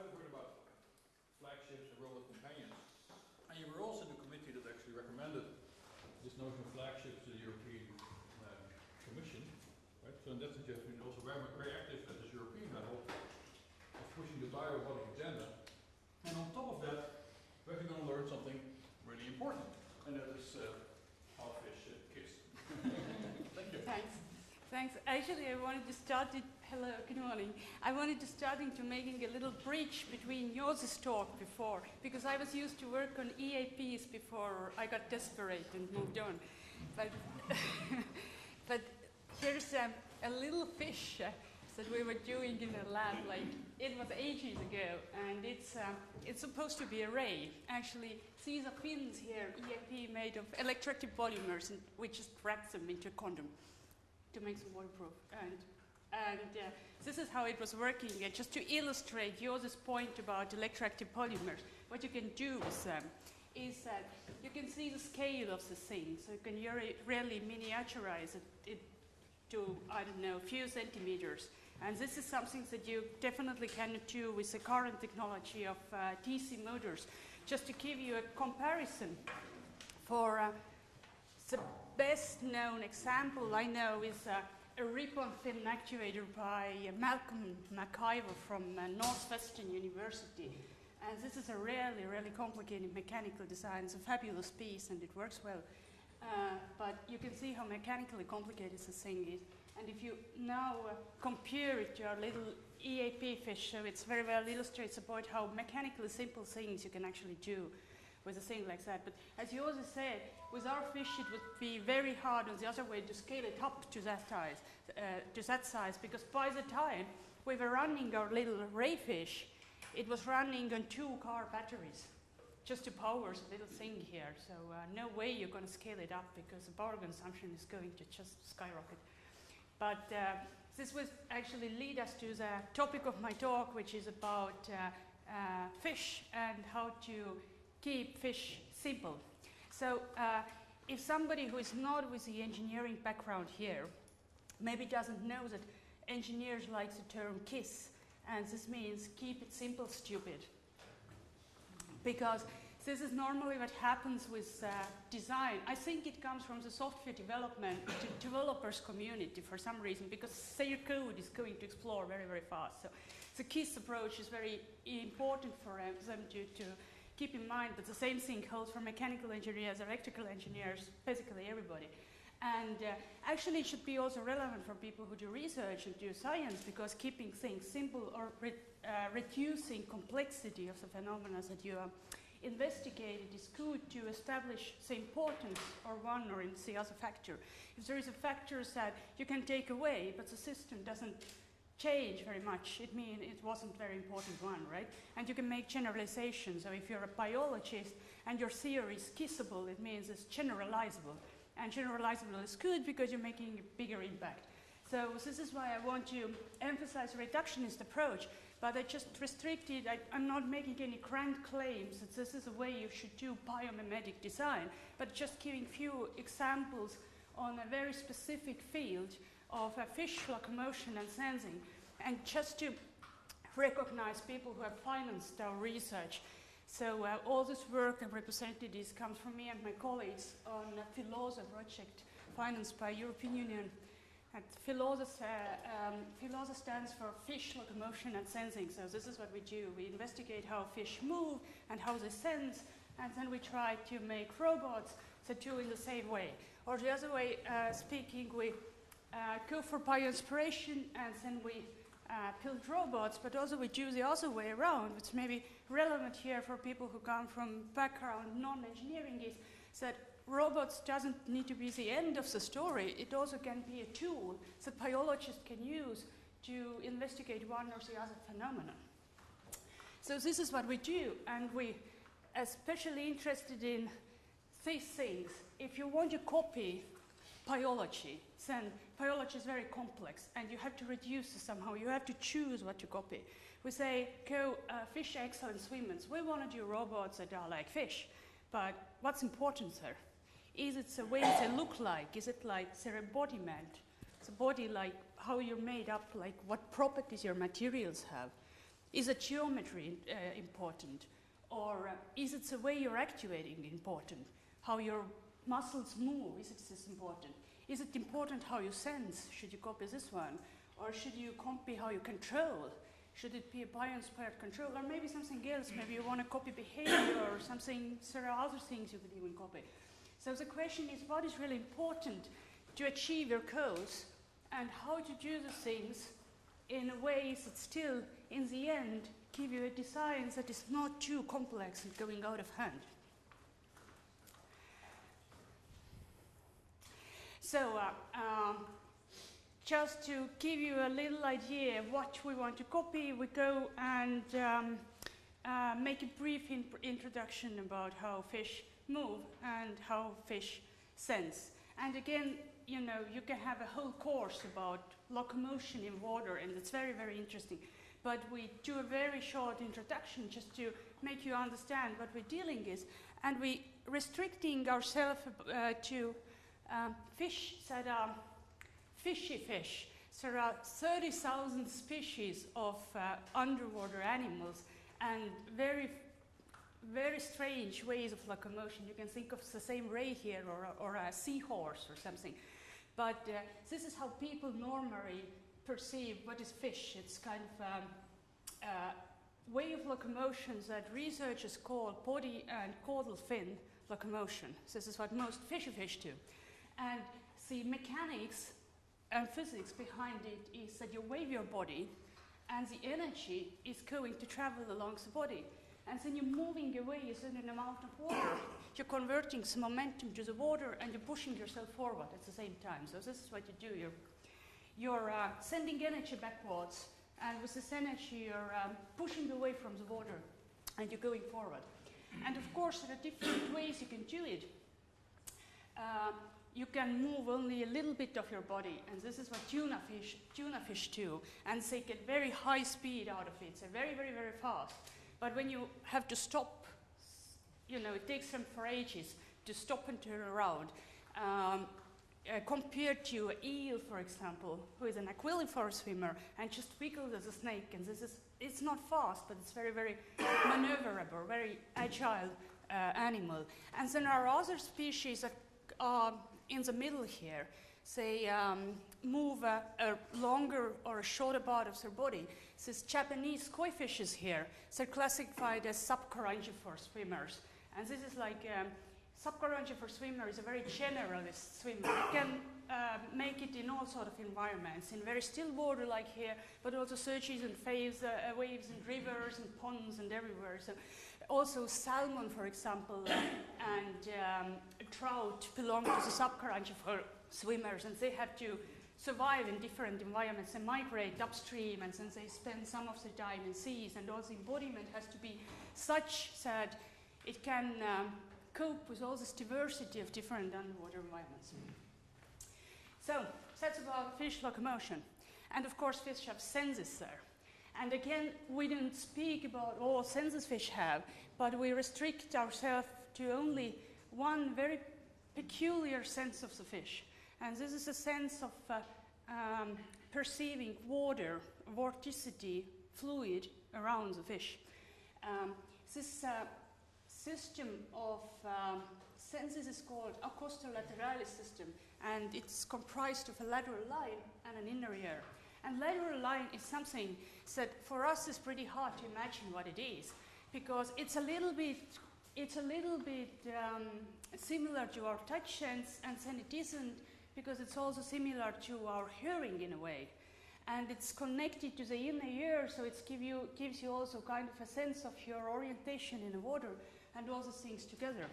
might have heard about flagships and robot companions. And you were also in the committee that actually recommended this notion of flagships to the European uh, Commission. Right? So in that sense, you have been also very, very active at this European level of pushing the bio-robotic agenda. And on top of that, we're actually going to learn something really important, and that is uh, how fish uh, kiss. Thank you. Thanks. Thanks. Actually, I wanted to start it. Hello, good morning. I wanted to start into making a little bridge between yours talk before, because I was used to work on EAPs before I got desperate and moved on. But, but here's um, a little fish uh, that we were doing in the lab, like it was ages ago, and it's um, it's supposed to be a ray. Actually, these are fins here, EAP made of electroactive polymers, and we just wrapped them into a condom to make them waterproof. And and uh, this is how it was working. And just to illustrate yours point about electroactive polymers, what you can do with them is that you can see the scale of the thing. So you can really miniaturize it, it to, I don't know, a few centimeters. And this is something that you definitely cannot do with the current technology of uh, DC motors. Just to give you a comparison, for uh, the best known example I know is uh, a ribbon fin actuator by Malcolm MacIver from uh, Northwestern University. And this is a really, really complicated mechanical design. It's a fabulous piece and it works well. Uh, but you can see how mechanically complicated this thing is. And if you now uh, compare it to our little EAP fish, so it's very well illustrates about how mechanically simple things you can actually do with a thing like that. But as you also said, with our fish, it would be very hard on the other way to scale it up to that size, uh, to that size, because by the time we were running our little ray fish, it was running on two car batteries just to power the little thing here. So uh, no way you're going to scale it up because the power consumption is going to just skyrocket. But uh, this will actually lead us to the topic of my talk, which is about uh, uh fish and how to keep fish simple. So uh, if somebody who is not with the engineering background here maybe doesn't know that engineers like the term KISS, and this means keep it simple, stupid. Because this is normally what happens with uh, design. I think it comes from the software development developers community for some reason because their code is going to explore very, very fast. So the KISS approach is very important for them to, to keep in mind that the same thing holds for mechanical engineers, electrical engineers, basically everybody. And uh, actually, it should be also relevant for people who do research and do science because keeping things simple or re uh, reducing complexity of the phenomena that you are investigated is good to establish the importance or one or in the other factor. If there is a factor that you can take away, but the system doesn't change very much, it means it wasn't very important one, right? And you can make generalizations. So if you're a biologist and your theory is kissable, it means it's generalizable and generalizable is good because you're making a bigger impact. So this is why I want to emphasize reductionist approach, but I just restricted, I, am not making any grand claims that this is a way you should do biomimetic design, but just giving few examples on a very specific field of fish locomotion and sensing, and just to recognize people who have financed our research so uh, all this work and represented this comes from me and my colleagues on a FILOSE project financed by European Union. And FILOSE, uh, um, FILOSE stands for Fish Locomotion and Sensing. So this is what we do. We investigate how fish move and how they sense, and then we try to make robots that do in the same way. Or the other way uh, speaking, we uh, go for bio-inspiration and then we uh, build robots, but also we do the other way around, which may be relevant here for people who come from background non-engineering is that robots doesn't need to be the end of the story. It also can be a tool that biologists can use to investigate one or the other phenomenon. So this is what we do, and we are especially interested in these things. If you want to copy biology. Then biology is very complex, and you have to reduce it somehow. You have to choose what to copy. We say, go, uh, fish excellent swimmers. We want to do robots that are like fish. But what's important? Is it the way they look like? Is it like their embodiment? The body, like how you're made up, like what properties your materials have. is the geometry uh, important? Or uh, is it the way you're actuating important? How your muscles move, is it this important? Is it important how you sense? Should you copy this one? Or should you copy how you control? Should it be a bio-inspired control? Or maybe something else? Maybe you want to copy behavior or something, there are other things you could even copy. So the question is what is really important to achieve your goals and how to do the things in a way that still, in the end, give you a design that is not too complex and going out of hand. So, uh, um, just to give you a little idea of what we want to copy, we go and um, uh, make a brief in introduction about how fish move and how fish sense. And again, you know, you can have a whole course about locomotion in water, and it's very, very interesting. But we do a very short introduction just to make you understand what we're dealing with, and we restricting ourselves uh, to um, fish that are fishy fish. There are 30,000 species of uh, underwater animals and very, very strange ways of locomotion. You can think of the same ray here or, or a seahorse or something. But uh, this is how people normally perceive what is fish. It's kind of um, a way of locomotion that researchers call body and caudal fin locomotion. This is what most fishy fish do. And the mechanics and physics behind it is that you wave your body and the energy is going to travel along the body. And then you're moving away a certain amount of water. You're converting some momentum to the water and you're pushing yourself forward at the same time. So this is what you do. You're, you're uh, sending energy backwards and with this energy you're um, pushing away from the water and you're going forward. And of course there are different ways you can do it. Uh, you can move only a little bit of your body, and this is what tuna fish, tuna fish do, and they get very high speed out of it. They're very, very, very fast. But when you have to stop, you know, it takes them for ages to stop and turn around. Um, uh, compared to eel, for example, who is an anguilliform swimmer and just wiggles as a snake, and this is, it's not fast, but it's very, very maneuverable, very agile uh, animal. And then there are other species that are in the middle here. They um, move a, a, longer or a shorter part of their body. These Japanese koi fishes here, they're classified as subcarangiform swimmers. And this is like um, subcarangiform swimmer is a very generalist swimmer. It can uh, make it in all sort of environments, in very still water like here, but also surges and waves, uh, waves and rivers and ponds and everywhere. So also salmon, for example, uh, and um, trout belong to the subcarangiform swimmers, and they have to survive in different environments. and migrate upstream, and since they spend some of the time in seas, and all the embodiment has to be such that it can um, cope with all this diversity of different underwater environments. So that's about fish locomotion. And of course, fish have senses there. And again, we don't speak about all senses fish have, but we restrict ourselves to only one very peculiar sense of the fish. And this is a sense of uh, um, perceiving water, vorticity, fluid around the fish. Um, this uh, system of um, senses is called acoustico-lateralis system, and it's comprised of a lateral line and an inner ear. And lateral line is something that for us is pretty hard to imagine what it is, because it's a little bit, it's a little bit um, similar to our touch sense, and then it isn't, because it's also similar to our hearing in a way. And it's connected to the inner ear, so it give you, gives you also kind of a sense of your orientation in the water and all the things together.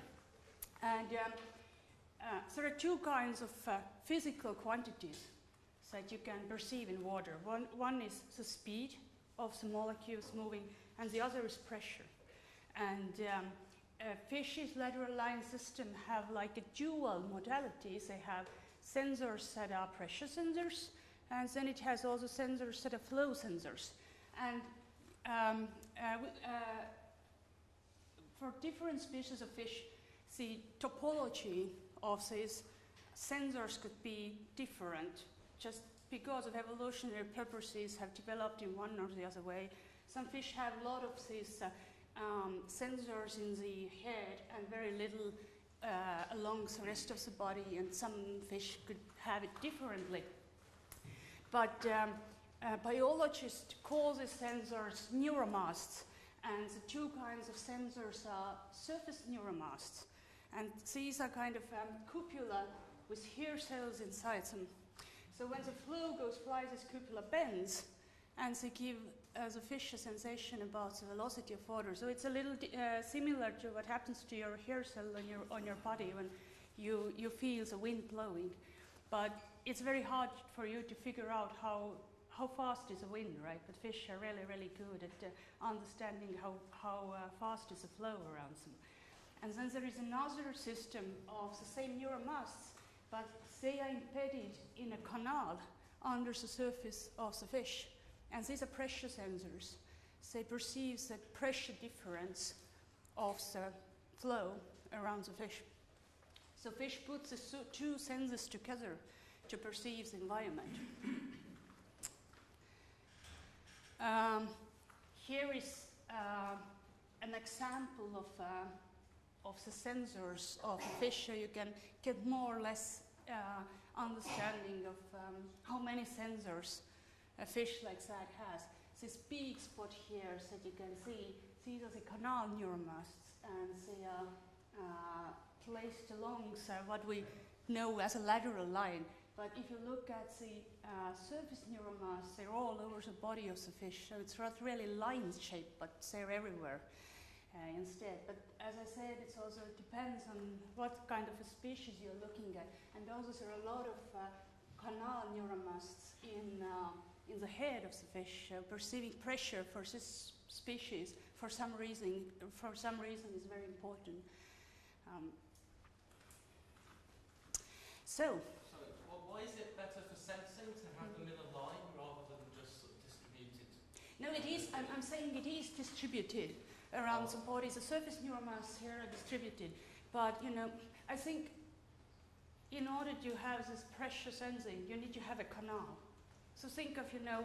And um, uh, there are two kinds of uh, physical quantities that you can perceive in water. One, one is the speed of the molecules moving, and the other is pressure. And um, fish's lateral line system have like a dual modalities. They have sensors that are pressure sensors, and then it has also sensors that are flow sensors. And um, uh, uh, for different species of fish, the topology of these sensors could be different just because of evolutionary purposes have developed in one or the other way. some fish have a lot of these uh, um, sensors in the head and very little uh, along the rest of the body, and some fish could have it differently. But um, uh, biologists call these sensors neuromasts, and the two kinds of sensors are surface neuromasts. And these are kind of um, cupula with hair cells inside them. So when the flow goes by, this cupula bends, and they give uh, the fish a sensation about the velocity of water. So it's a little uh, similar to what happens to your hair cell on your, on your body when you, you feel the wind blowing. But it's very hard for you to figure out how, how fast is the wind, right? But fish are really, really good at uh, understanding how, how uh, fast is the flow around them. And then there is another system of the same neuromasts, but they are embedded in a canal under the surface of the fish. And these are pressure sensors. They perceive the pressure difference of the flow around the fish. So fish puts the two sensors together to perceive the environment. Um, here is uh, an example of, uh, of the sensors of a fish, so you can get more or less uh, understanding of um, how many sensors a fish like that has. This big spot here that you can see, these are the canal neuromasts, and they are uh, placed along so what we know as a lateral line. But if you look at the uh, surface neuromasts, they're all over the body of the fish, so it's not really line shaped, but they're everywhere uh, instead. But as I said, it also depends on what kind of a species you're looking at. And also there are a lot of uh, canal neuromasts in uh, in the head of the fish, uh, perceiving pressure for this species for some reason, for some reason is very important. Um, so. So, well, why is it better for sensing to have them in a line rather than just sort of distributed? No, it is. I'm, I'm saying it is distributed around the body. The surface neuromasts here are distributed, but you know, I think in order to have this pressure sensing, you need to have a canal. So think of, you know,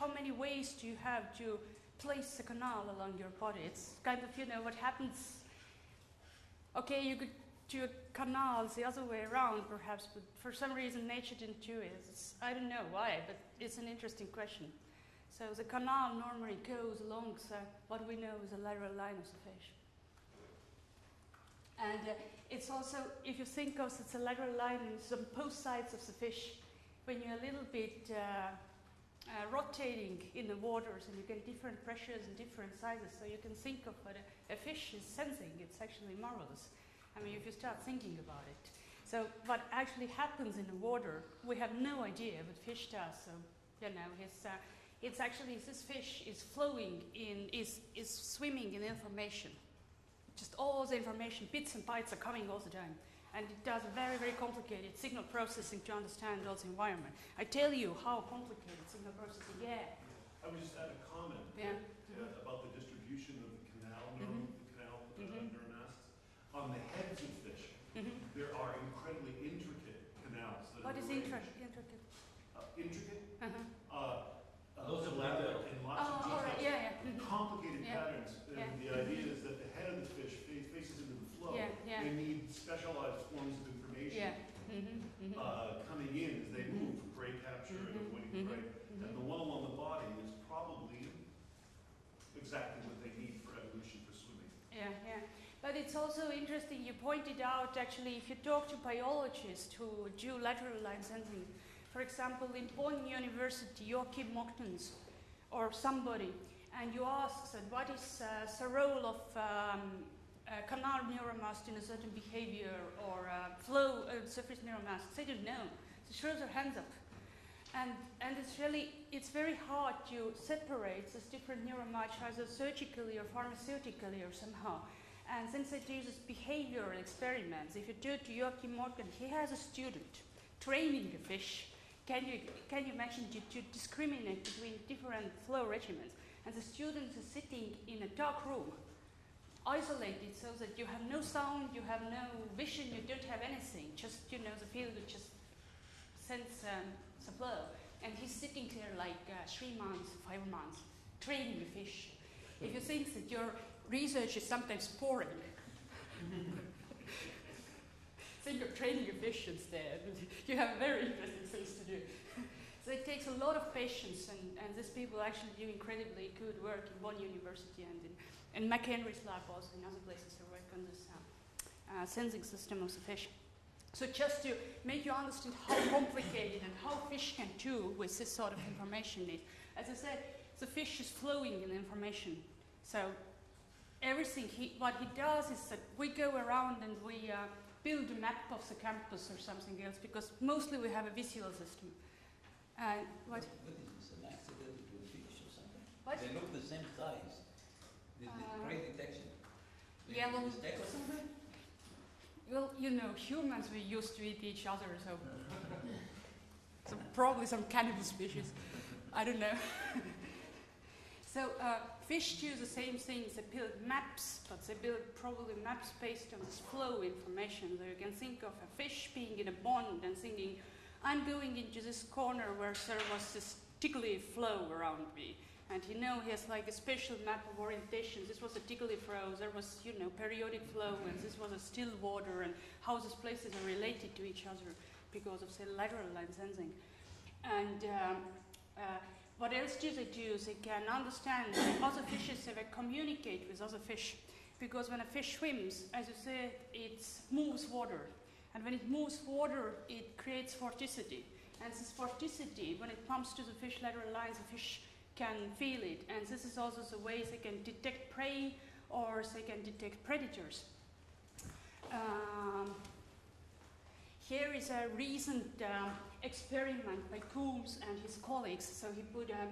how many ways do you have to place a canal along your body? It's kind of, you know, what happens. Okay, you could do a canal the other way around, perhaps, but for some reason nature didn't do it. It's, I don't know why, but it's an interesting question. So the canal normally goes along so what we know is a lateral line of the fish. And uh, it's also, if you think of it's a lateral line on both sides of the fish, when you're a little bit uh, uh, rotating in the waters and you get different pressures and different sizes, so you can think of what a, a fish is sensing. It's actually marvelous. I mean, if you start thinking about it. So what actually happens in the water, we have no idea, but fish does. So you know, it's, uh, it's actually this fish is flowing in, is, is swimming in information. Just all the information, bits and bytes are coming all the time and it does a very, very complicated signal processing to understand those environment. I tell you how complicated signal processing, yeah. I would just add a comment yeah. uh, about the distribution of the canal, mm-hmm. the canal uh. On the heads of fish, mm-hmm. there are incredibly intricate canals. That what is intricate? Intricate. Uh, intricate? Uh-huh. Uh, lots of level and lots oh, of all right. yeah, yeah. Mm-hmm. complicated yeah. patterns. And yeah. the idea is that the head of the fish faces into the flow. Yeah, yeah. They need specialized forms of information yeah. mm-hmm, mm-hmm. Uh, coming in as they move for prey capture and mm-hmm, avoiding prey. And the one along the body is probably exactly what they need for evolution for swimming. Yeah, yeah. But it's also interesting, you pointed out actually, if you talk to biologists who do lateral line sensing, for example, in Bonn University, Joachim Mogdans or somebody, and you ask what is uh, the role of um, uh, canal neuromast in a certain behavior or uh, flow uh, surface neuromast, they don't know. They throw their hands up. And, and it's really, it's very hard to separate these different neuromasts either surgically or pharmaceutically or somehow. And since do these behavioral experiments, if you do it to Joachim Mogdans, he has a student training the fish. Can you, can you imagine to, to discriminate between different flow regimens? And the students are sitting in a dark room isolated so that you have no sound, you have no vision, you don't have anything. Just, you know, the field just sense um, the flow. And he's sitting there like uh, three months, five months, training the fish. If you think that your research is sometimes boring, think of training your fish instead. You have very interesting things to do. So it takes a lot of patience, and, and these people actually do incredibly good work in Bonn University and in and McHenry's lab also in other places to work on this uh, uh, sensing system of the fish. So just to make you understand how complicated and how fish can do with this sort of information need. As I said, the fish is flowing in information. So everything he, what he does is that we go around and we uh, build a map of the campus or something else because mostly we have a visual system. And what? What is this, an accident with a fish or something? What? They look the same size. The, the Uh, detection. Maybe yeah, well-? Well, you know, humans we used to eat each other, so so probably some cannibal species. I don't know. so uh, fish do the same things. They build maps, but they build probably maps based on this flow information. So you can think of a fish being in a pond and thinking, I'm going into this corner where there was this tickly flow around me. And you know he has like a special map of orientation. This was a tickly flow, there was, you know, periodic flow, and this was a still water, and how these places are related to each other because of, say, lateral line sensing. And um, uh, what else do they do? They can understand other fishes, they communicate with other fish. Because when a fish swims, as you said, it moves water. And when it moves water, it creates vorticity. And this vorticity, when it comes to the fish lateral lines, the fish can feel it. And this is also the way they can detect prey or they can detect predators. Um, here is a recent um, experiment by Coombs and his colleagues. So he put a,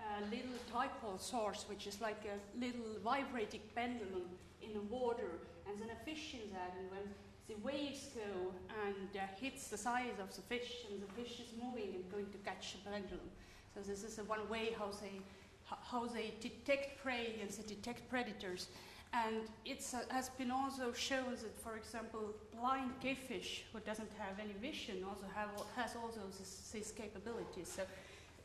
a little dipole source, which is like a little vibrating pendulum in the water, and then a fish in that. And when the waves go and uh, hits the size of the fish, and the fish is moving and going to catch the pendulum. So this is one way how they how they detect prey and they detect predators. And it uh, has been also shown that, for example, blind cavefish who doesn't have any vision also have has also this, these capabilities. So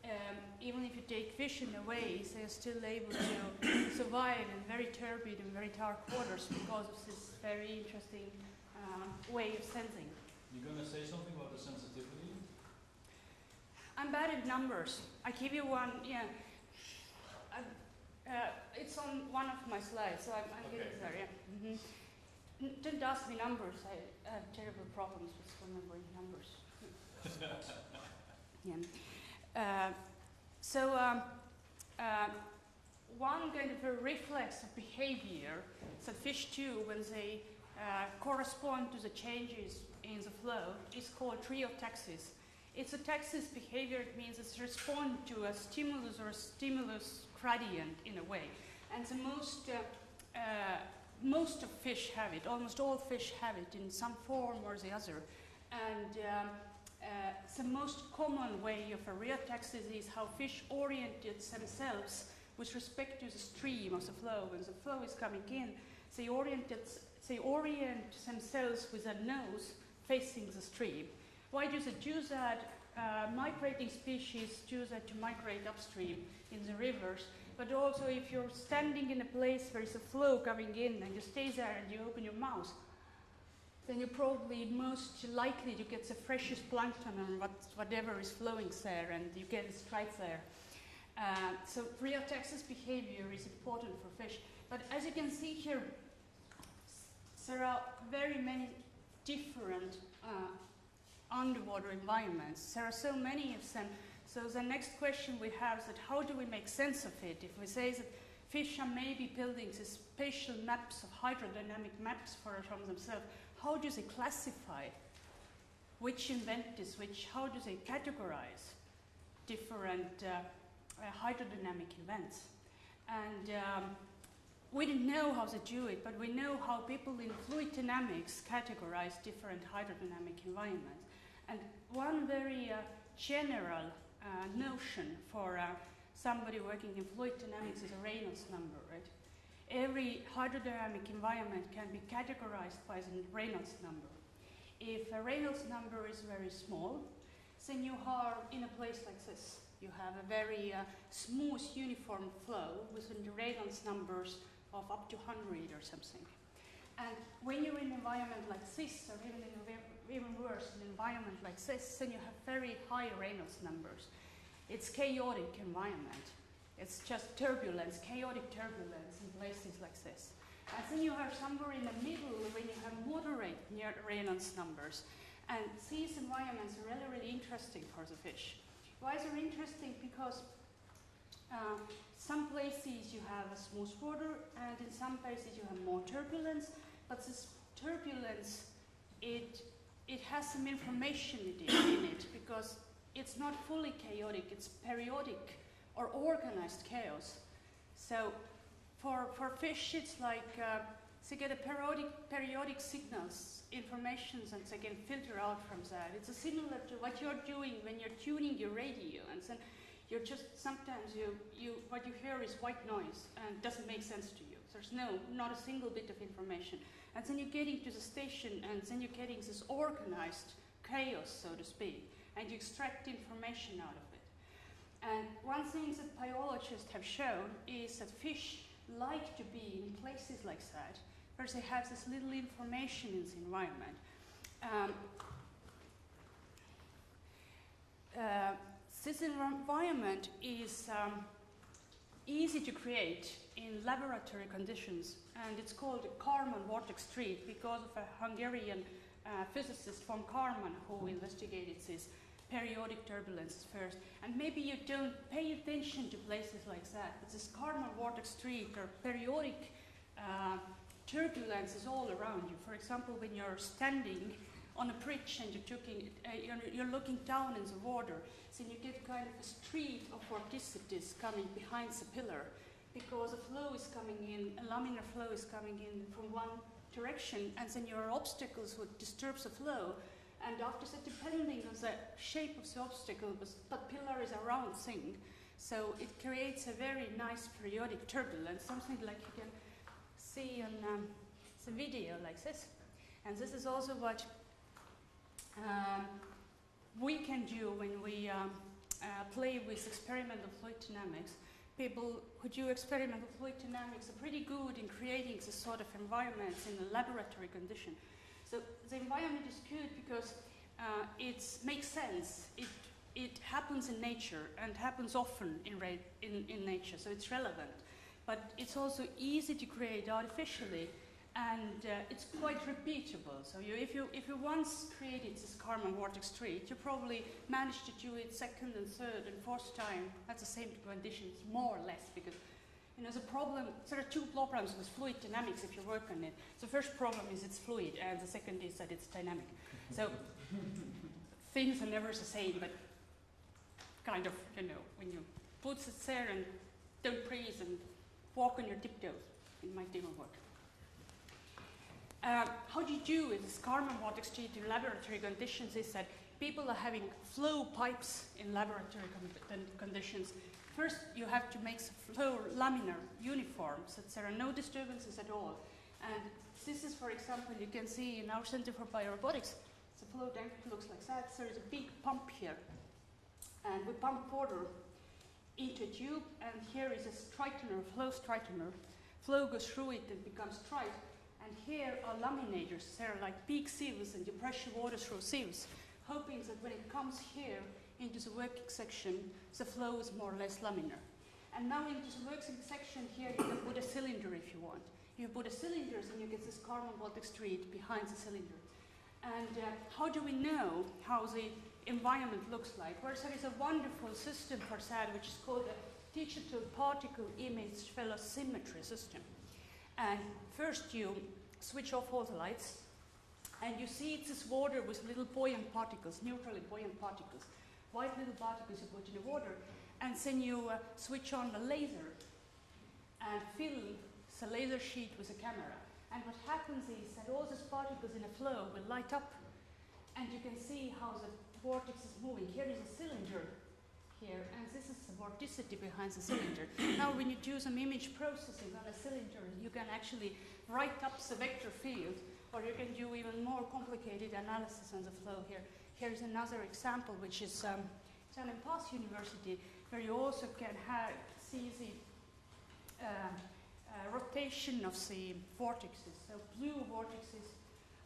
um, even if you take vision away, they are still able to survive in very turbid and very dark waters because of this very interesting um, way of sensing. You're gonna say something about the sensitivity? I'm bad at numbers. I give you one, yeah. Uh, it's on one of my slides, so I'm, I'm getting Okay. there, yeah. hmm Don't ask me numbers. I have terrible problems with remembering numbers. yeah. Uh, so, um, uh, one kind of a reflex of behavior that fish do when they uh, correspond to the changes in the flow is called rheotaxis. It's a taxis behavior, it means it's respond to a stimulus or a stimulus gradient in a way. And the most, uh, uh, most of fish have it, almost all fish have it in some form or the other. And um, uh, the most common way of a rheotaxis is how fish orient themselves with respect to the stream of the flow. When the flow is coming in, they orient, they orient themselves with a nose facing the stream. Why do they do that? Uh, migrating species do that to migrate upstream in the rivers, but also if you're standing in a place where there's a flow coming in and you stay there and you open your mouth, then you're probably most likely to get the freshest plankton and what, whatever is flowing there, and you get it right there. Uh, so rheotaxis behavior is important for fish. But as you can see here, there are very many different uh, underwater environments. There are so many of them. So the next question we have is that how do we make sense of it? If we say that fish are maybe building these spatial maps of hydrodynamic maps for from themselves, how do they classify which invent which how do they categorize different uh, uh, hydrodynamic events? And um, we didn't know how they do it, but we know how people in fluid dynamics categorize different hydrodynamic environments. And one very uh, general uh, notion for uh, somebody working in fluid dynamics is a Reynolds number, right? Every hydrodynamic environment can be categorized by the Reynolds number. If a Reynolds number is very small, then you are in a place like this. You have a very uh, smooth, uniform flow with the Reynolds numbers of up to 100 or something. And when you're in an environment like this, or even, in a ve- even worse, an environment like this, then you have very high Reynolds numbers. It's chaotic environment. It's just turbulence, chaotic turbulence in places like this. And then you have somewhere in the middle when you have moderate near Reynolds numbers. And these environments are really, really interesting for the fish. Why is it interesting? Because uh, some places you have a smooth water, and in some places you have more turbulence. But this turbulence, it it has some information in it, because it's not fully chaotic. It's periodic or organized chaos. So for for fish, it's like uh, they get a periodic periodic signals, informations, and they can filter out from that. It's a similar to what you're doing when you're tuning your radio, and then you're just sometimes you, you what you hear is white noise and doesn't make sense to you. There's no not a single bit of information, and then you're getting to the station, and then you're getting this organized chaos, so to speak, and you extract information out of it. And one thing that biologists have shown is that fish like to be in places like that, where they have this little information in the environment. Um, uh, this environment is um, easy to create in laboratory conditions, and it's called Karman vortex street because of a Hungarian uh, physicist von Karman who investigated this periodic turbulence first. And maybe you don't pay attention to places like that, but this Karman vortex street or periodic uh, turbulence is all around you. For example, when you're standing on a bridge and you're, looking, uh, you're, you're looking down in the water, then you get kind of a street of vorticities coming behind the pillar because a flow is coming in, a laminar flow is coming in from one direction, and then your obstacles would disturb the flow. And after that, depending on the shape of the obstacle, but pillar is a round thing, so it creates a very nice periodic turbulence, something like you can see on um, the video like this. And this is also what um, we can do when we um, uh, play with experimental fluid dynamics. People who do experimental fluid dynamics are pretty good in creating this sort of environments in a laboratory condition. So the environment is good because uh, it makes sense. It, it happens in nature and happens often in, in, in nature, so it's relevant. But it's also easy to create artificially and uh, it's quite repeatable. So you, if, you, if you once created this Karman vortex street, you probably manage to do it second and third and fourth time at the same conditions, more or less, because you know the problem. There are two problems with fluid dynamics if you work on it. The first problem is it's fluid, and the second is that it's dynamic. So things are never the same, but kind of you know when you put it there and don't freeze and walk on your tiptoes, it might even work. Uh, how do you do with this Karman water treat in laboratory conditions is that people are having flow pipes in laboratory con- conditions. First, you have to make the flow laminar, uniform, so that there are no disturbances at all. And this is, for example, you can see in our Center for Biorobotics, the flow tank looks like that. There is a big pump here. And we pump water into a tube, and here is a straightener, flow straightener. Flow goes through it and becomes straight. And here are laminators. They're like big sieves, and you water through sieves, hoping that when it comes here into the working section, the flow is more or less laminar. And now into the working section here, you can put a cylinder if you want. You put a cylinder, and you get this Karman vortex street behind the cylinder. And uh, how do we know how the environment looks like? Well, there is a wonderful system for that, which is called the digital particle image velocimetry system. And first you switch off all the lights, and you see it's this water with little buoyant particles, neutrally buoyant particles, white little particles you put in the water, and then you uh, switch on the laser and fill the laser sheet with a camera. And what happens is that all these particles in a flow will light up, and you can see how the vortex is moving. Here is a cylinder here, and this is the vorticity behind the cylinder. now, when you do some image processing on a cylinder, you can actually write up the vector field, or you can do even more complicated analysis on the flow here. Here's another example, which is um, Pass University, where you also can see the uh, uh, rotation of the vortexes. So blue vortexes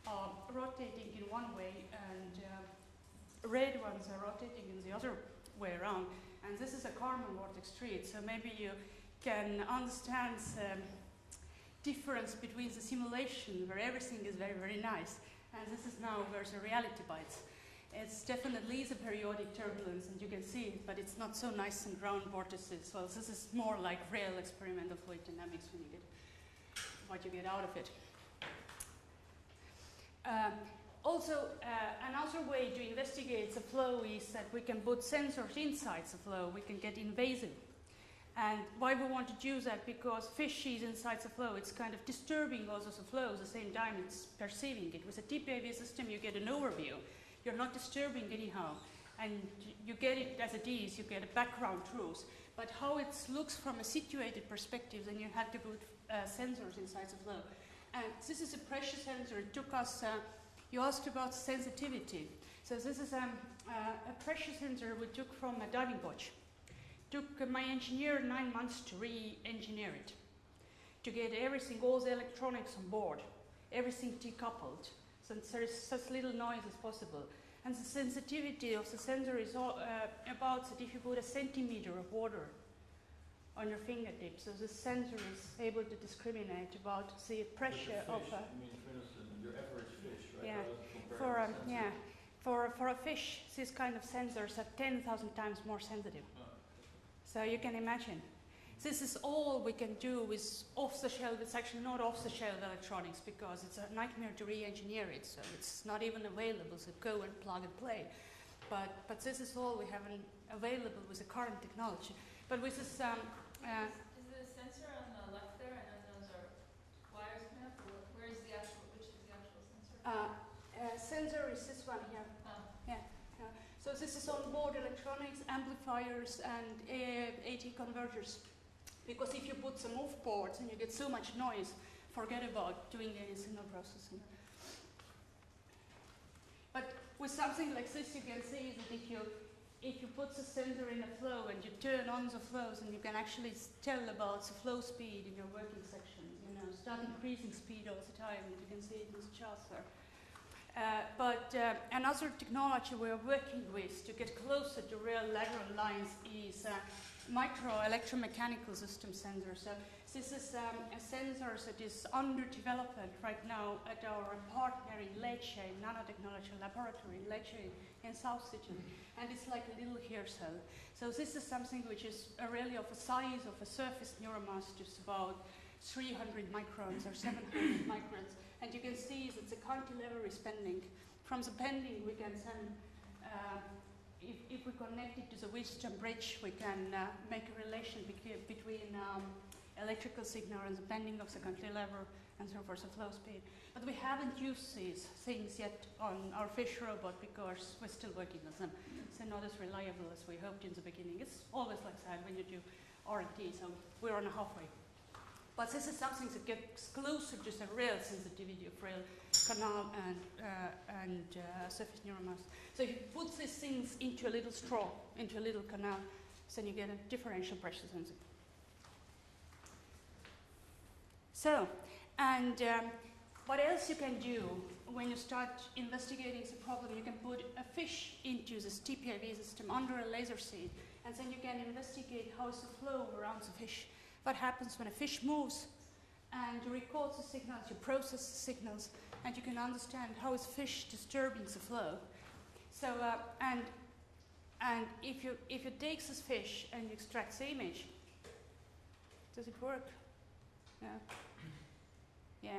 are rotating in one way, and uh, red ones are rotating in the other way around. And this is a Karman vortex street, so maybe you can understand the difference between the simulation, where everything is very, very nice, and this is now where the reality bites. It's definitely the periodic turbulence, and you can see it, but it's not so nice and round vortices. Well, this is more like real experimental fluid dynamics when you get what you get out of it. Uh, also, uh, another way to investigate the flow is that we can put sensors inside the flow. We can get invasive. And why we want to do that? Because fish is inside the flow. It's kind of disturbing also the flow at the same time it's perceiving it. With a DPIV system, you get an overview. You're not disturbing anyhow. And you get it as it is, you get a background truth. But how it looks from a situated perspective, then you have to put uh, sensors inside the flow. And this is a pressure sensor. It took us, uh, you asked about sensitivity. So this is um, uh, a pressure sensor we took from a diving watch. Took uh, my engineer nine months to re-engineer it, to get everything, all the electronics on board, everything decoupled, so there is such little noise as possible. And the sensitivity of the sensor is all, uh, about that if you put a centimeter of water on your fingertips, so the sensor is able to discriminate about the pressure of a, I mean, for instance, your average? Yeah. rather than compare for a, yeah, for, for a fish, these kind of sensors are 10,000 times more sensitive. So you can imagine. This is all we can do with off-the-shelf. It's actually not off-the-shelf electronics because it's a nightmare to re-engineer it. So it's not even available. So go and plug and play. But but this is all we have available with the current technology. But with this, um, uh, Is the sensor on the left there, and then those are wires coming up, where is the actual, which is the actual sensor? uh, sensor is this one here. Oh, So this is on-board electronics, amplifiers, and AD converters. Because if you put some off boards and you get so much noise, forget about doing any signal processing. But with something like this, you can see that if you if you put the sensor in a flow and you turn on the flows, and you can actually tell about the flow speed in your working section. You know, start increasing speed all the time, and you can see it in this chart there. Uh, but uh, another technology we are working with to get closer to real lateral lines is uh, micro electromechanical system sensors. So this is um, a sensor that is under development right now at our partner in Lecce Nanotechnology Laboratory in Lecce in South Italy. And it's like a little hair cell. So this is something which is really of a size of a surface neuromast, just about 300 microns or 700 microns. And you can see that the cantilever is bending. From the bending, we can send, uh, if, if we connect it to the Wheatstone bridge, we can uh, make a relation between um, electrical signal and the bending of the cantilever and so forth, the flow speed. But we haven't used these things yet on our fish robot because we're still working on them. They're not as reliable as we hoped in the beginning. It's always like that when you do R&D, so we're on a halfway. But this is something that gets closer to the real sensitivity of real canal and, uh, and uh, surface neuromast. So you put these things into a little straw, into a little canal, then you get a differential pressure sensor. So, and um, what else you can do when you start investigating the problem? You can put a fish into this DPIV system under a laser seed, and then you can investigate how is the flow around the fish. What happens when a fish moves, and you record the signals, you process the signals, and you can understand how is fish disturbing the flow. So, uh, and and if you if you take this fish and you extract the image, does it work? No. Yeah.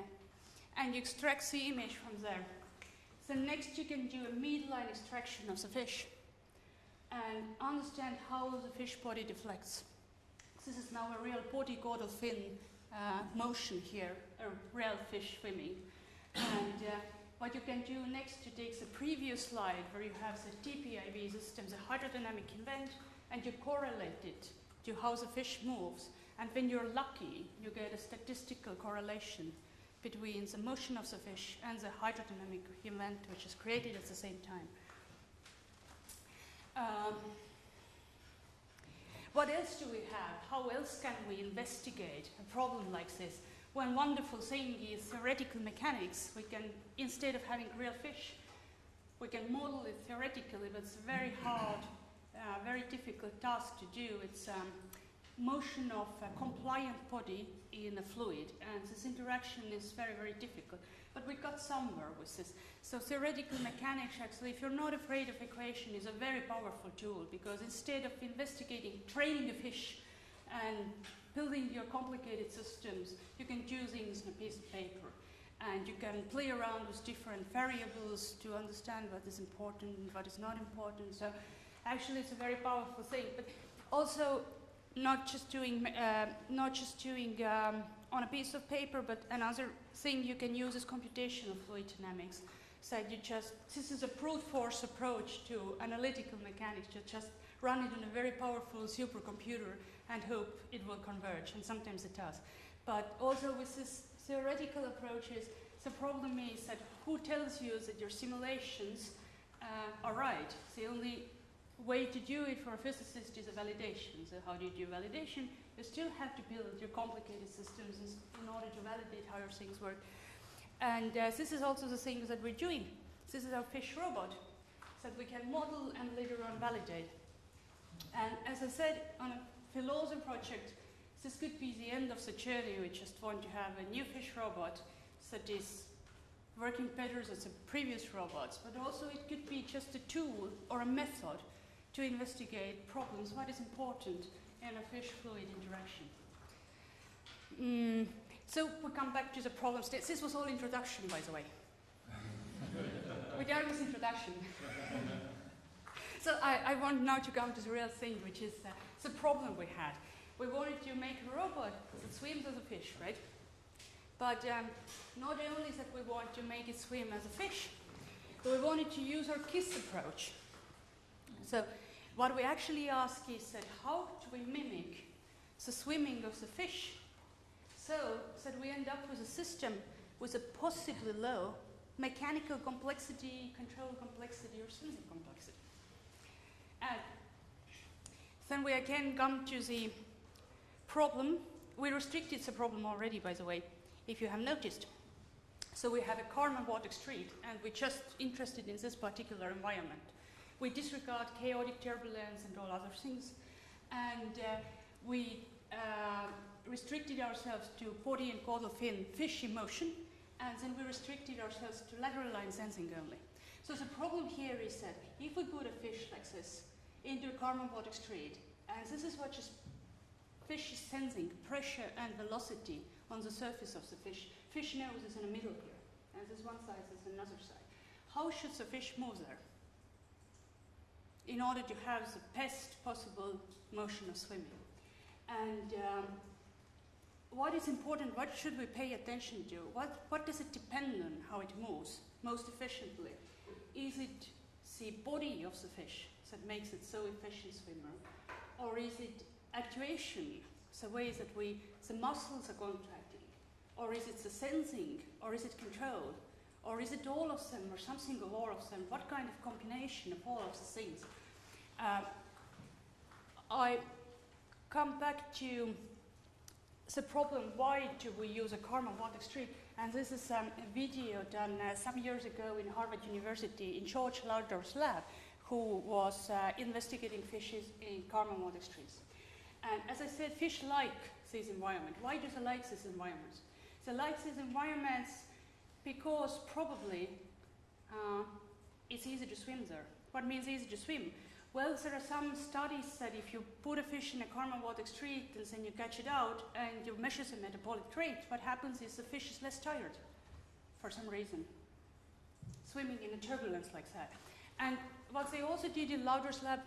And you extract the image from there. So next you can do a midline extraction of the fish and understand how the fish body deflects. This is now a real polycaudal fin uh, motion here, a real fish swimming. And uh, what you can do next to take the previous slide where you have the DPIV system, the hydrodynamic event, and you correlate it to how the fish moves. And when you're lucky, you get a statistical correlation between the motion of the fish and the hydrodynamic event which is created at the same time. Um, What else do we have? How else can we investigate a problem like this? One wonderful thing is theoretical mechanics. We can, instead of having real fish, we can model it theoretically, but it's a very hard, uh, very difficult task to do. It's um, motion of a compliant body in a fluid, and this interaction is very, very difficult. But we got somewhere with this. So theoretical mechanics, actually, if you're not afraid of equation, is a very powerful tool because instead of investigating, training a fish, and building your complicated systems, you can do things in a piece of paper. And you can play around with different variables to understand what is important and what is not important. So actually it's a very powerful thing. But also not just doing, uh, not just doing um, on a piece of paper, but another thing you can use is computational fluid dynamics. So you just, this is a brute force approach to analytical mechanics. You just run it on a very powerful supercomputer and hope it will converge, and sometimes it does. But also with this theoretical approaches, the problem is that who tells you that your simulations uh, are right? The only way to do it for a physicist is a validation. So how do you do validation? You still have to build your complicated systems in order to validate how your things work. And uh, this is also the things that we're doing. This is our fish robot that we can model and later on validate. And as I said, on a FILOSE project, this could be the end of the journey. We just want to have a new fish robot that is working better than the previous robots, but also it could be just a tool or a method to investigate problems, what is important in a fish-fluid interaction. Mm, so we come back to the problem state. This was all introduction, by the way. we done this introduction. so I, I, want now to come to the real thing, which is uh, the problem we had. We wanted to make a robot that swims as a fish, right? But um, not only that we want to make it swim as a fish, but we wanted to use our KISS approach. So what we actually ask is that how do we mimic the swimming of the fish so that we end up with a system with a possibly low mechanical complexity, control complexity, or sensing complexity. And then we again come to the problem. We restricted the problem already, by the way, if you have noticed. So we have a vortex street, and we're just interested in this particular environment. We disregard chaotic turbulence and all other things, and uh, we uh, restricted ourselves to body and caudal fin fish motion, and then we restricted ourselves to lateral line sensing only. So the problem here is that if we put a fish like this into a Karman vortex street, and this is what just fish is sensing pressure and velocity on the surface of the fish. Fish nose is in the middle here, and this one side is another side. How should the fish move there? In order to have the best possible motion of swimming. And um, what is important, what should we pay attention to? What, what does it depend on how it moves most efficiently? Is it the body of the fish that makes it so efficient swimmer? Or is it actuation, the ways that we, the muscles are contracting? Or is it the sensing? Or is it control? Or is it all of them or something of all of them? What kind of combination of all of the things? Uh, I come back to the problem, why do we use a Kármán vortex street? And this is um, a video done uh, some years ago in Harvard University in George Lauder's lab, who was uh, investigating fishes in Kármán vortex streets. And as I said, fish like this environment. Why do they like this environment? They like these environments because probably uh, it's easy to swim there. What means easy to swim? Well, there are some studies that if you put a fish in a Kármán vortex street and then you catch it out and you measure the metabolic rate, what happens is the fish is less tired for some reason, swimming in a turbulence like that. And what they also did in Lauder's lab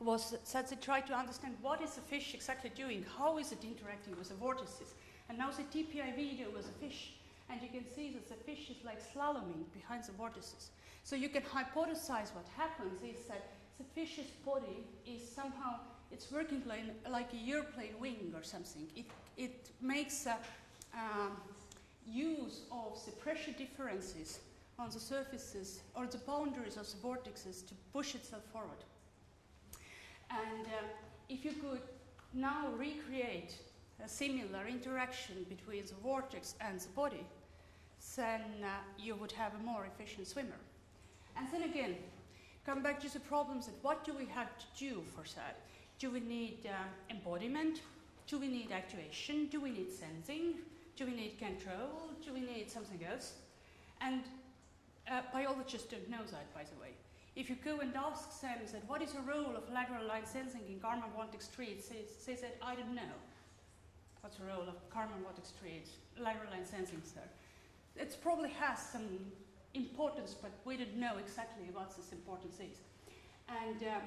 was that they tried to understand what is the fish exactly doing, how is it interacting with the vortices. And now the TPI video was a fish, and you can see that the fish is like slaloming behind the vortices. So you can hypothesize what happens is that the fish's body is somehow, it's working like, like a airplane wing or something. It, it makes a, um, use of the pressure differences on the surfaces or the boundaries of the vortexes to push itself forward. And uh, if you could now recreate a similar interaction between the vortex and the body, then uh, you would have a more efficient swimmer. And then again, come back to the problems that what do we have to do for that? Do we need um, embodiment? Do we need actuation? Do we need sensing? Do we need control? Do we need something else? And uh, biologists don't know that, by the way. If you go and ask them that what is the role of lateral line sensing in Karman vortex streets, they, they said, I don't know. What's the role of Karman vortex streets, lateral line sensing, sir? It probably has some importance, but we don't know exactly what this importance is. And um,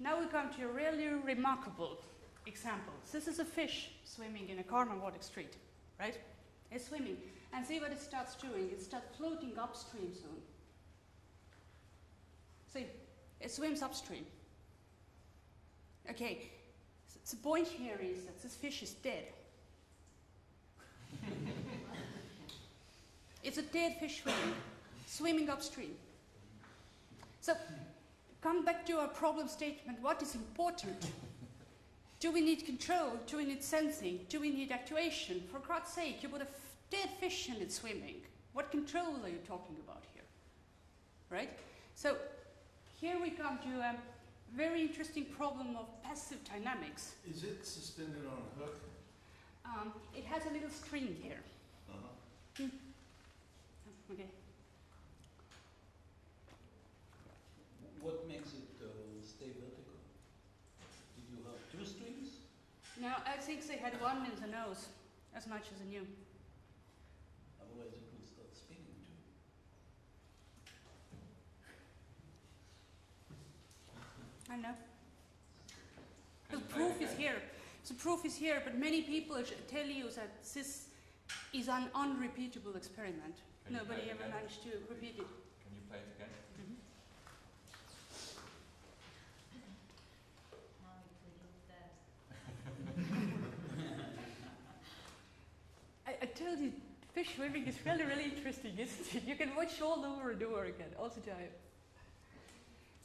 now we come to a really remarkable example. This is a fish swimming in a Karman vortex street, right? It's swimming. And see what it starts doing? It starts floating upstream soon. See, it swims upstream. Okay, s- the point here is that this fish is dead. It's a dead fish swimming, swimming upstream. So, come back to our problem statement what is important? Do we need control? Do we need sensing? Do we need actuation? For God's sake, you put a f- dead fish in it swimming. What control are you talking about here? Right? So, here we come to a very interesting problem of passive dynamics. Is it suspended on a hook? Um, it has a little string here. Uh-huh. Okay. What makes it uh, stay vertical? Did you have two strings? No, I think they had one in the nose, as much as I knew. Otherwise it would start spinning too. I know. The proof is here. The proof is here, but many people tell you that this is an unrepeatable experiment. Can Nobody ever again? managed to repeat it. Can you play it again? Now we could look that. I, I told you, fish swimming is really, really interesting, isn't it? You can watch all over and over again, all the time.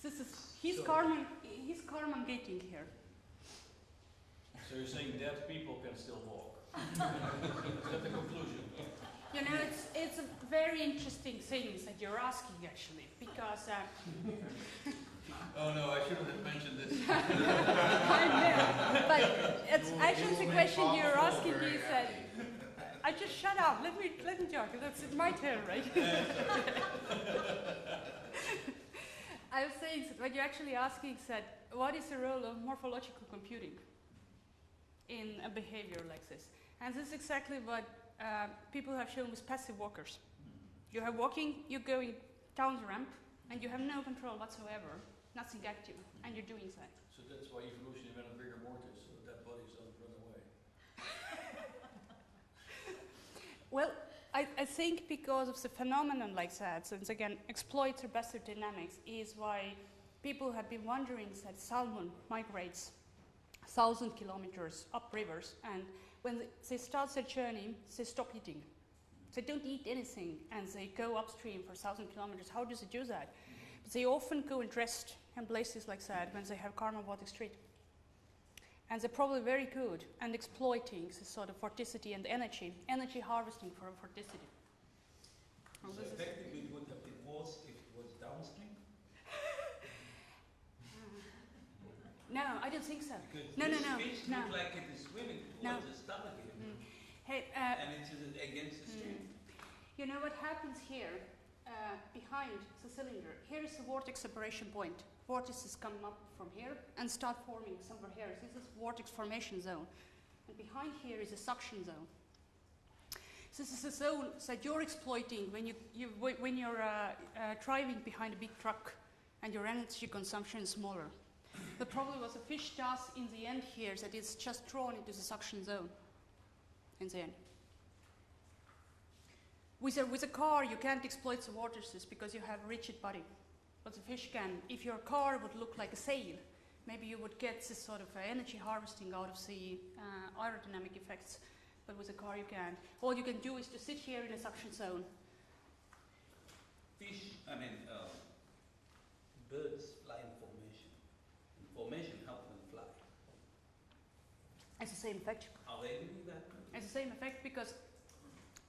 This is, he's So- Carmen, he's Kármán gaiting here. So you're saying dead people can still walk? Is that the conclusion? You know, it's, it's a very interesting thing that you're asking actually, because uh, Oh no, I shouldn't have mentioned this. I know, but it's actually the question you're asking is that, I just shut up, let me, let me talk, that's my turn, right? I was saying that what you're actually asking is that, what is the role of morphological computing in a behavior like this? And this is exactly what uh, people have shown with passive walkers. You are walking, you're going down the ramp, and you have no control whatsoever, nothing active, and you're doing that. So that's why evolution invented rigor mortis, so that bodies don't run away. Well, I, I think because of the phenomenon like that, since again, passive dynamics is why people have been wondering that salmon migrates thousand kilometers up rivers, and when they, start their journey, they stop eating. They don't eat anything, and they go upstream for thousand kilometers. How do they do that? But They often go and rest in places like that when they have vortex street. And they're probably very good at exploiting this sort of vorticity and energy, energy harvesting for vorticity. Well, this is- effectively it would have been worse if it was downstream? No, I don't think so. Because No, no, this no, fish no. look like it is swimming No. towards the stomach. Mm. Hey, uh, And it's against the stream. you know what happens here uh, behind the cylinder? Here is the vortex separation point. Vortices come up from here and start forming somewhere here. This is vortex formation zone. And behind here is a suction zone. This is a zone that you're exploiting when, you, you when you're uh, uh, driving behind a big truck and your energy consumption is smaller. The problem was the fish does in the end here that it's just drawn into the suction zone in the end. With a, with a car, you can't exploit the vortices because you have a rigid body. But the fish can. If your car would look like a sail, maybe you would get this sort of uh, energy harvesting out of the uh, aerodynamic effects. But with a car, you can't. All you can do is to sit here in a suction zone. Fish, I mean, uh, birds fly in formation. And formation help them fly. It's the same effect. Are they doing that? It's the same effect because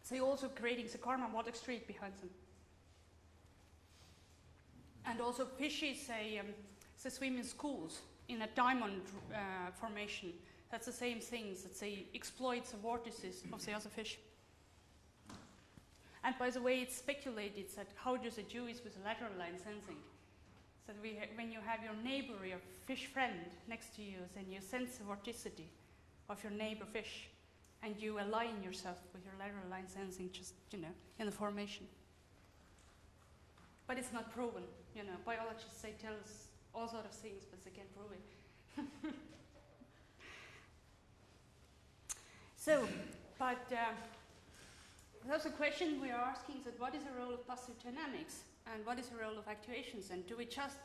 they also creating the carnamotic streak behind them. And also fishes, they, um, they swim in schools in a diamond uh, formation. That's the same thing, that they exploit the vortices of the other fish. And by the way, it's speculated that how do is with lateral line sensing. So that we when you have your neighbor, your fish friend next to you, then you sense the vorticity of your neighbor fish and you align yourself with your lateral line sensing just, you know, in the formation. But it's not proven, you know. Biologists, they tell us all sort of things, but they can't prove it. so, but uh, there's a question we are asking that what is the role of passive dynamics and what is the role of actuations and do we just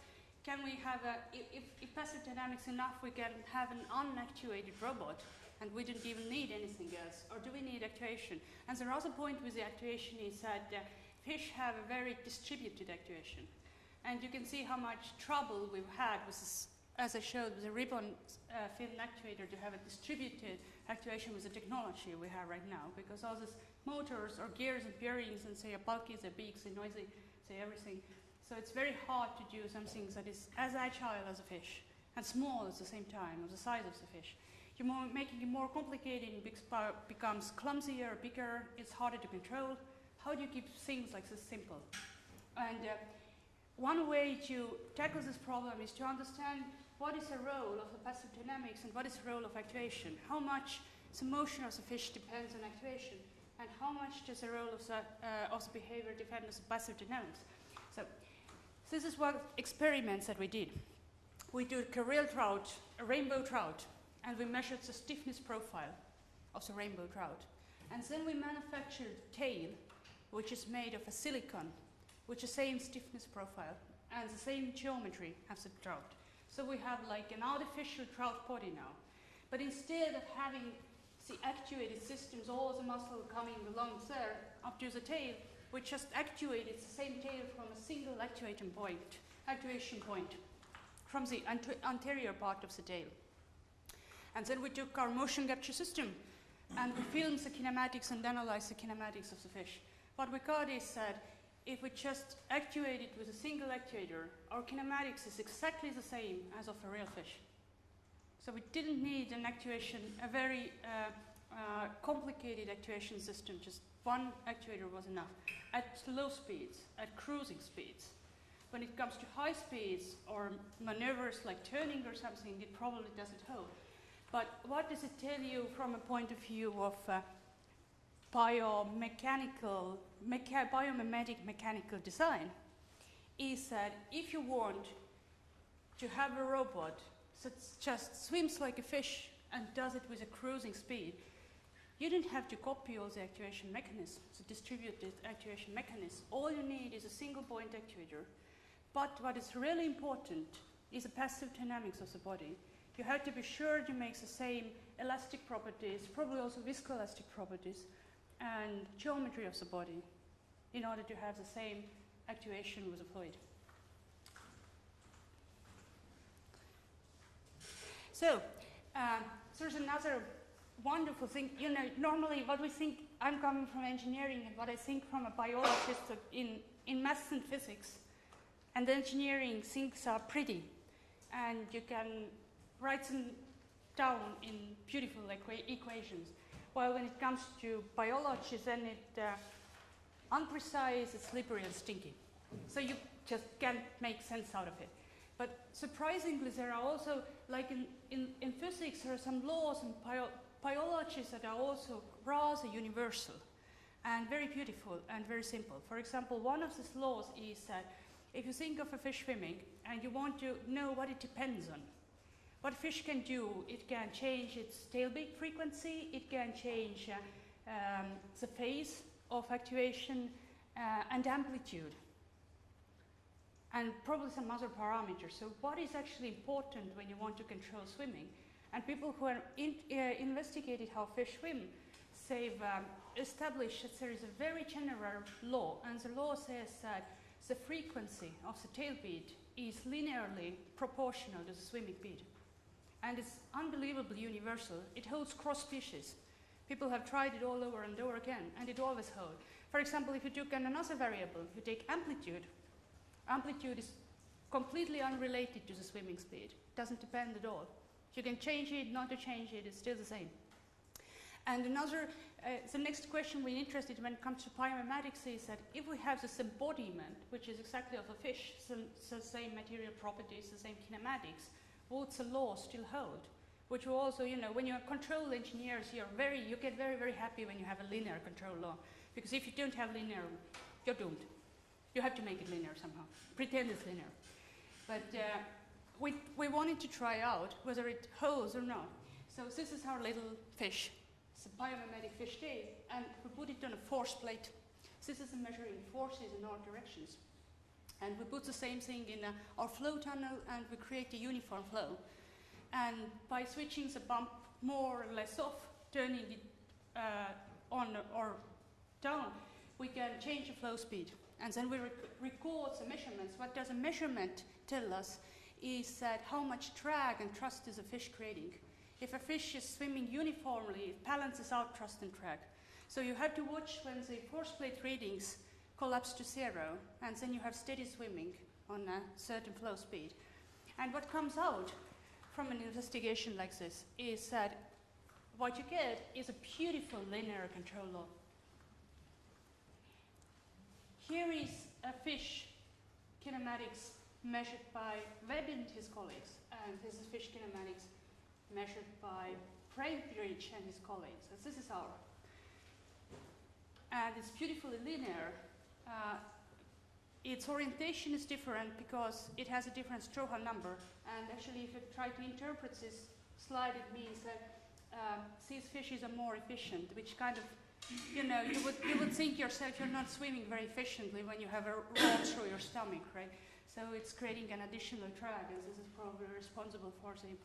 can we have a if, if, passive dynamics enough we can have an unactuated robot and we don't even need anything else or do we need actuation and the other point with the actuation is that uh, fish have a very distributed actuation and you can see how much trouble we've had with this, as I showed the ribbon uh, actuator to have a distributed actuation with the technology we have right now because all these motors or gears and bearings and say are bulky, they're big, they're noisy, say everything. So it's very hard to do something that is as agile as a fish and small at the same time, of the size of the fish. You're more, making it more complicated, it becomes clumsier, bigger, it's harder to control. How do you keep things like this simple? And uh, one way to tackle this problem is to understand what is the role of the passive dynamics and what is the role of actuation. How much the motion of the fish depends on actuation and how much does the role of the, uh, of the behavior depend on the passive dynamics. So this is what experiments that we did. We did a rail trout, a rainbow trout, and we measured the stiffness profile of the rainbow trout. And then we manufactured tail, which is made of a silicon, which is the same stiffness profile and the same geometry as the trout. So we have like an artificial trout body now. But instead of having the actuated systems, all the muscle coming along there up to the tail, we just actuated the same tail from a single actuating point, actuation point, from the anterior part of the tail. And then we took our motion capture system and we filmed the kinematics and analyzed the kinematics of the fish. What we got is that if we just actuate it with a single actuator, our kinematics is exactly the same as of a real fish. So we didn't need an actuation, a very uh, uh, complicated actuation system, just one actuator was enough. At low speeds, at cruising speeds. When it comes to high speeds or maneuvers like turning or something, it probably doesn't hold. But what does it tell you from a point of view of uh, biomechanical, mecha- biomimetic mechanical design? Is that if you want to have a robot that just swims like a fish and does it with a cruising speed, you don't have to copy all the actuation mechanisms, the distributed actuation mechanisms. All you need is a single point actuator. But what is really important is the passive dynamics of the body. You have to be sure you make the same elastic properties, probably also viscoelastic properties, and geometry of the body in order to have the same actuation with the fluid. So, um, there's another wonderful thing. You know, normally what we think, I'm coming from engineering, and what I think from a biologist in, in maths and physics, and engineering things are pretty, and you can write them down in beautiful equa- equations. While when it comes to biology, then it's uh, unprecise, it's slippery and stinky. So you just can't make sense out of it. But surprisingly, there are also, like in, in, in physics, there are some laws and bio, biologies that are also rather universal and very beautiful and very simple. For example, one of these laws is that if you think of a fish swimming and you want to know what it depends on, what fish can do, it can change its tail beat frequency, it can change uh, um, the phase of actuation uh, and amplitude and probably some other parameters. So, what is actually important when you want to control swimming? And people who have in, uh, investigated how fish swim say um, established that there is a very general law, and the law says that the frequency of the tail beat is linearly proportional to the swimming speed. And it's unbelievably universal. It holds cross species. People have tried it all over and over again, and it always holds. For example, if you took another variable, you take amplitude, amplitude is completely unrelated to the swimming speed. It doesn't depend at all. You can change it, not to change it, it's still the same. And another, uh, the next question we're interested in when it comes to biomimetics is that if we have this embodiment, which is exactly of a fish, the, the same material properties, the same kinematics, would the law still hold? Which will also, you know, when you're control engineers, you're very, you get very, very happy when you have a linear control law. Because if you don't have linear, you're doomed. You have to make it linear somehow. Pretend it's linear. But uh, we, we wanted to try out whether it holds or not. So this is our little fish. It's a biomimetic fish tail, and we put it on a force plate. This is measuring forces in all directions. And we put the same thing in uh, our flow tunnel, and we create a uniform flow. And by switching the bump more or less off, turning it uh, on or down, we can change the flow speed. And then we rec- record the measurements. What does a measurement tell us is that how much drag and thrust is a fish creating. If a fish is swimming uniformly, it balances out thrust and drag. So you have to watch when the force plate readings collapse to zero, and then you have steady swimming on a certain flow speed. And what comes out from an investigation like this is that what you get is a beautiful linear control law. Here is a fish kinematics measured by Webb and his colleagues, and this is fish kinematics measured by Bainbridge and his colleagues. And this is our. And it's beautifully linear. Uh, its orientation is different because it has a different Strouhal number. And actually, if you try to interpret this slide, it means that um, these fishes are more efficient, which kind of, you know, you would, you would think yourself you're not swimming very efficiently when you have a rod through your stomach, right? So it's creating an additional drag, and this is probably responsible for the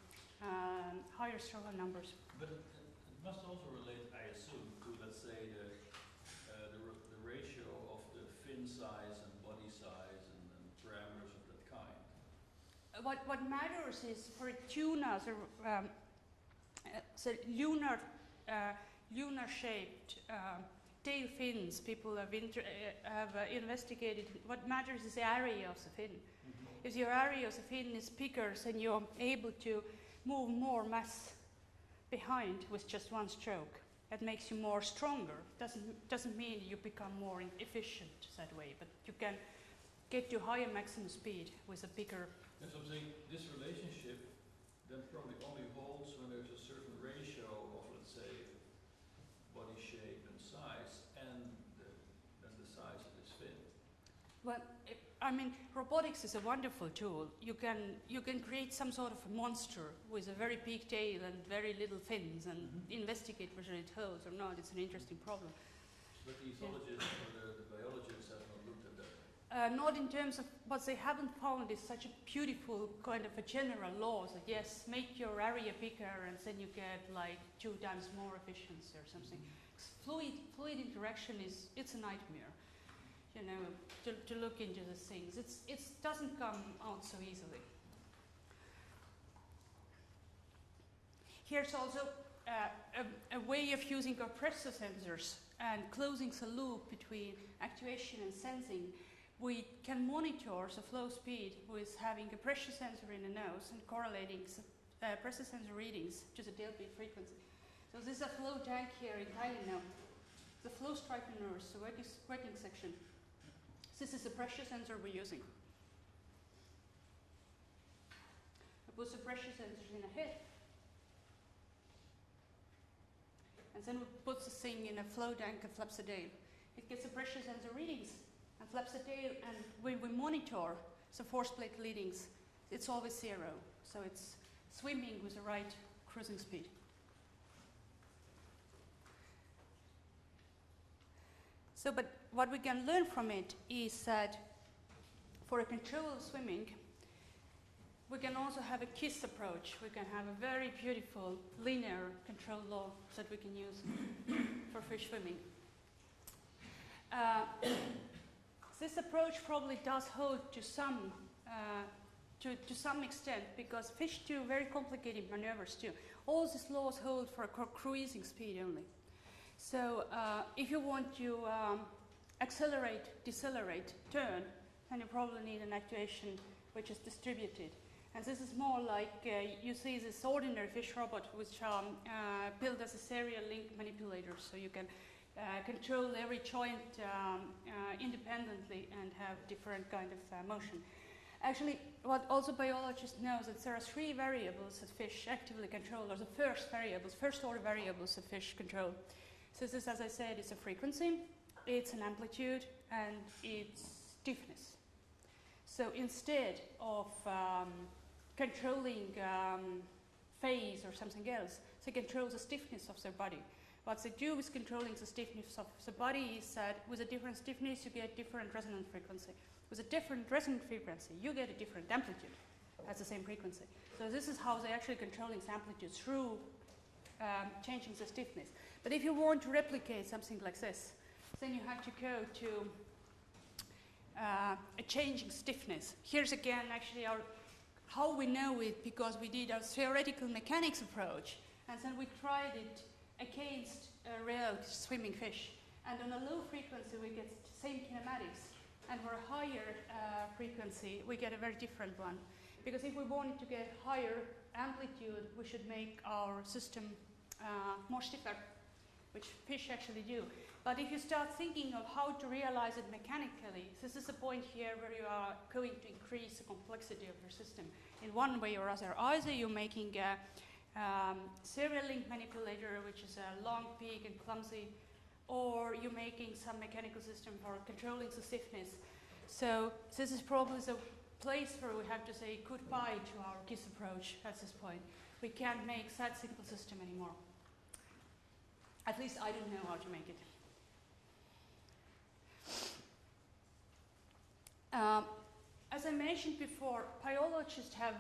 um, higher Strouhal numbers. But it, it must also relate, I assume, to let's say the, uh, the, the ratio of the fin size and body size and, and parameters of that kind. Uh, What, what matters is for tuna, the, um, uh, the lunar, uh, lunar shaped uh, tail fins, people have, inter- uh, have uh, investigated. What matters is the area of the fin. If your area of the fin is bigger, then you're able to move more mass behind with just one stroke. That makes you more stronger. Doesn't, doesn't mean you become more efficient that way, but you can get to higher maximum speed with a bigger And so I'm saying, this relationship then probably only holds when there's a certain ratio of, let's say, body shape and size and the, and the size of this fin. Well, it, I mean, robotics is a wonderful tool. You can you can create some sort of a monster with a very big tail and very little fins, and Mhm. investigate whether it holds or not. It's an interesting problem. But the ethologists or the, the biologists have not looked at that. Uh, not in terms of what they haven't found is such a beautiful kind of a general law that yes, make your area bigger and then you get like two times more efficiency or something. Fluid fluid interaction is it's a nightmare. You know, to, to look into these things. It's it doesn't come out so easily. Here's also uh, a, a way of using our pressure sensors and closing the loop between actuation and sensing. We can monitor the flow speed with having a pressure sensor in the nose and correlating s- uh, pressure sensor readings to the tailbeat frequency. So this is a flow tank here in Tallinn now. The flow striker nurse, the working, working section. This is the pressure sensor we're using. I put the pressure sensors in the head. And then we put the thing in a flow tank and flaps the tail. It gets the pressure sensor readings and flaps the tail, and when we monitor the force plate readings, it's always zero. So it's swimming with the right cruising speed. So, but what we can learn from it is that for a controlled swimming, we can also have a KISS approach. We can have a very beautiful linear control law that we can use for fish swimming. Uh, this approach probably does hold to some uh, to, to some extent because fish do very complicated maneuvers too. All these laws hold for a cruising speed only. So uh, if you want to um, accelerate, decelerate, turn, then you probably need an actuation which is distributed. And this is more like uh, you see this ordinary fish robot which um, uh, built as a serial link manipulator, so you can uh, control every joint um, uh, independently and have different kind of uh, motion. Actually, what also biologists know is that there are three variables that fish actively control, or the first variables, first order variables that fish control. So this, as I said, is a frequency, it's an amplitude, and it's stiffness. So instead of um, controlling um, phase or something else, they control the stiffness of their body. What they do with controlling the stiffness of the body is that with a different stiffness, you get different resonant frequency. With a different resonant frequency, you get a different amplitude at the same frequency. So this is how they're actually controlling the amplitude through um, changing the stiffness. But if you want to replicate something like this, then you have to go to uh, a changing stiffness. Here's again actually our how we know it because we did our theoretical mechanics approach and then we tried it against a real swimming fish. And on a low frequency we get the same kinematics and for a higher uh, frequency we get a very different one. Because if we wanted to get higher amplitude we should make our system uh, more stiffer, which fish actually do. But if you start thinking of how to realize it mechanically, this is a point here where you are going to increase the complexity of your system in one way or other. Either you're making a um, serial link manipulator, which is a long peak and clumsy, or you're making some mechanical system for controlling the stiffness. So this is probably the place where we have to say goodbye to our KISS approach at this point. We can't make such simple system anymore. At least I don't know how to make it. Um, as I mentioned before, biologists have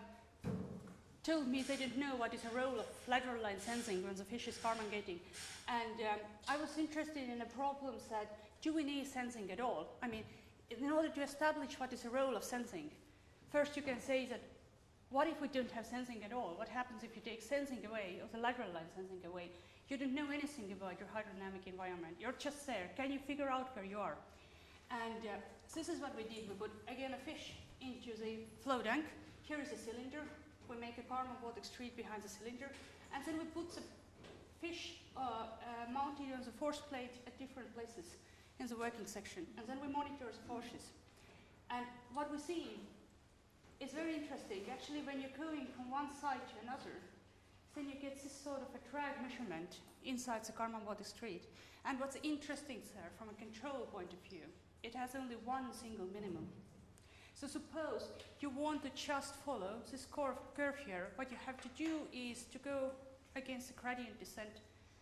told me they didn't know what is a role of lateral line sensing when the fish is Kármán gaiting. And um, I was interested in the problems that do we need sensing at all? I mean, in order to establish what is the role of sensing, first you can say that what if we don't have sensing at all? What happens if you take sensing away, or the lateral line sensing away? You don't know anything about your hydrodynamic environment. You're just there. Can you figure out where you are? And uh, this is what we did. We put, again, a fish into the flow tank. Here is a cylinder. We make a Karman vortex behind the cylinder. And then we put the fish uh, uh, mounted on the force plate at different places in the working section. And then we monitor the forces. And what we see is very interesting. Actually, when you're going from one side to another, then you get this sort of a drag measurement inside the Karman vortex street. And what's interesting, there from a control point of view, it has only one single minimum. So suppose you want to just follow this curve, here, what you have to do is to go against the gradient descent,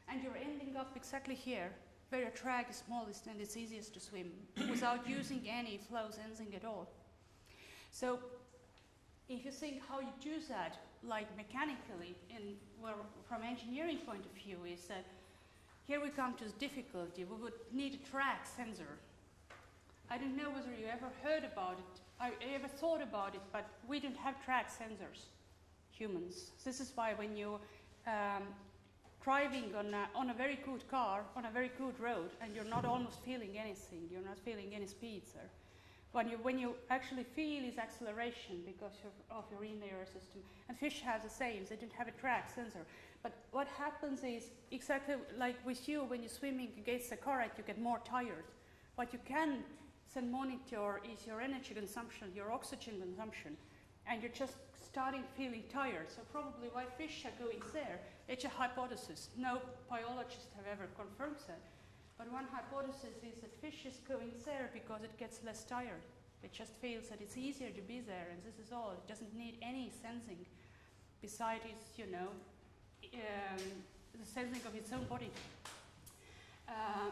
and you're ending up exactly here, where your drag is smallest and it's easiest to swim, without using any flow sensing at all. So if you think how you do that, like mechanically, in, well, from engineering point of view, is that here we come to the difficulty. We would need a track sensor. I don't know whether you ever heard about it, I ever thought about it, but we don't have track sensors, humans. This is why when you um, driving on a, on a very good car on a very good road and you're not almost feeling anything, you're not feeling any speed, sir. When you, when you actually feel is acceleration because of, of your inner system. And fish have the same, they don't have a track sensor. But what happens is exactly like with you when you're swimming against the current, you get more tired. What you can then monitor is your energy consumption, your oxygen consumption, and you're just starting feeling tired. So probably why fish are going there, it's a hypothesis. No biologists have ever confirmed that. But one hypothesis is that fish is going there because it gets less tired. It just feels that it's easier to be there, and this is all. It doesn't need any sensing besides its, you know, um, the sensing of its own body. Uh,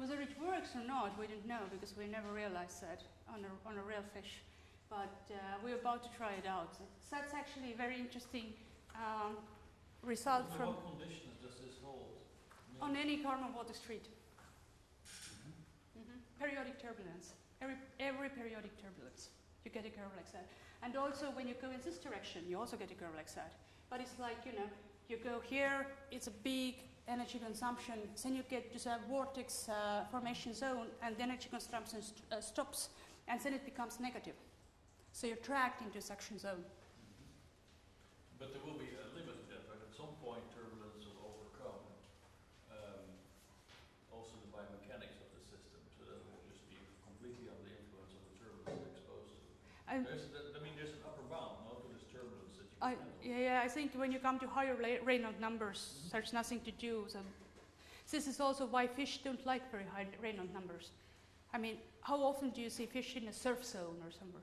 whether it works or not, we don't know because we never realized that on a, on a real fish. But uh, we're about to try it out. So that's actually a very interesting um, result from what conditions does this hold? On any Karman vortex street. hmm Periodic turbulence. Every, every periodic turbulence. you get a curve like that. And also when you go in this direction, you also get a curve like that. But it's like, you know, you go here, it's a big energy consumption, then you get to the vortex uh, formation zone, and the energy consumption st- uh, stops, and then it becomes negative. So you're tracked into suction zone. But there will be a limit to that, right? At some point, turbulence will overcome um, also the biomechanics of the system, so that it will just be completely under the influence of the turbulence exposed to. And There's, I mean, there's an upper bound, no, to this turbulence that you I, can handle. Yeah, I think when you come to higher Reynolds numbers, there's nothing to do. So this is also why fish don't like very high Reynolds numbers. I mean, how often do you see fish in a surf zone or somewhere?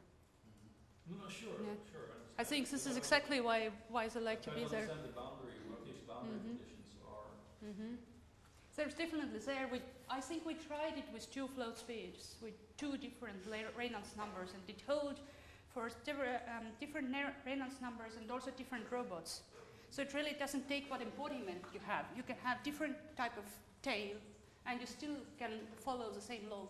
No, no, sure, Yeah. sure. I think this is exactly why why they like to be there. the boundary, what these boundary Mhm. conditions are. hmm There's definitely there. With, I think we tried it with two float speeds, with two different Reynolds numbers, and it held for different, um, different Reynolds numbers and also different robots. So it really doesn't take what embodiment you have. You can have different type of tail, and you still can follow the same law.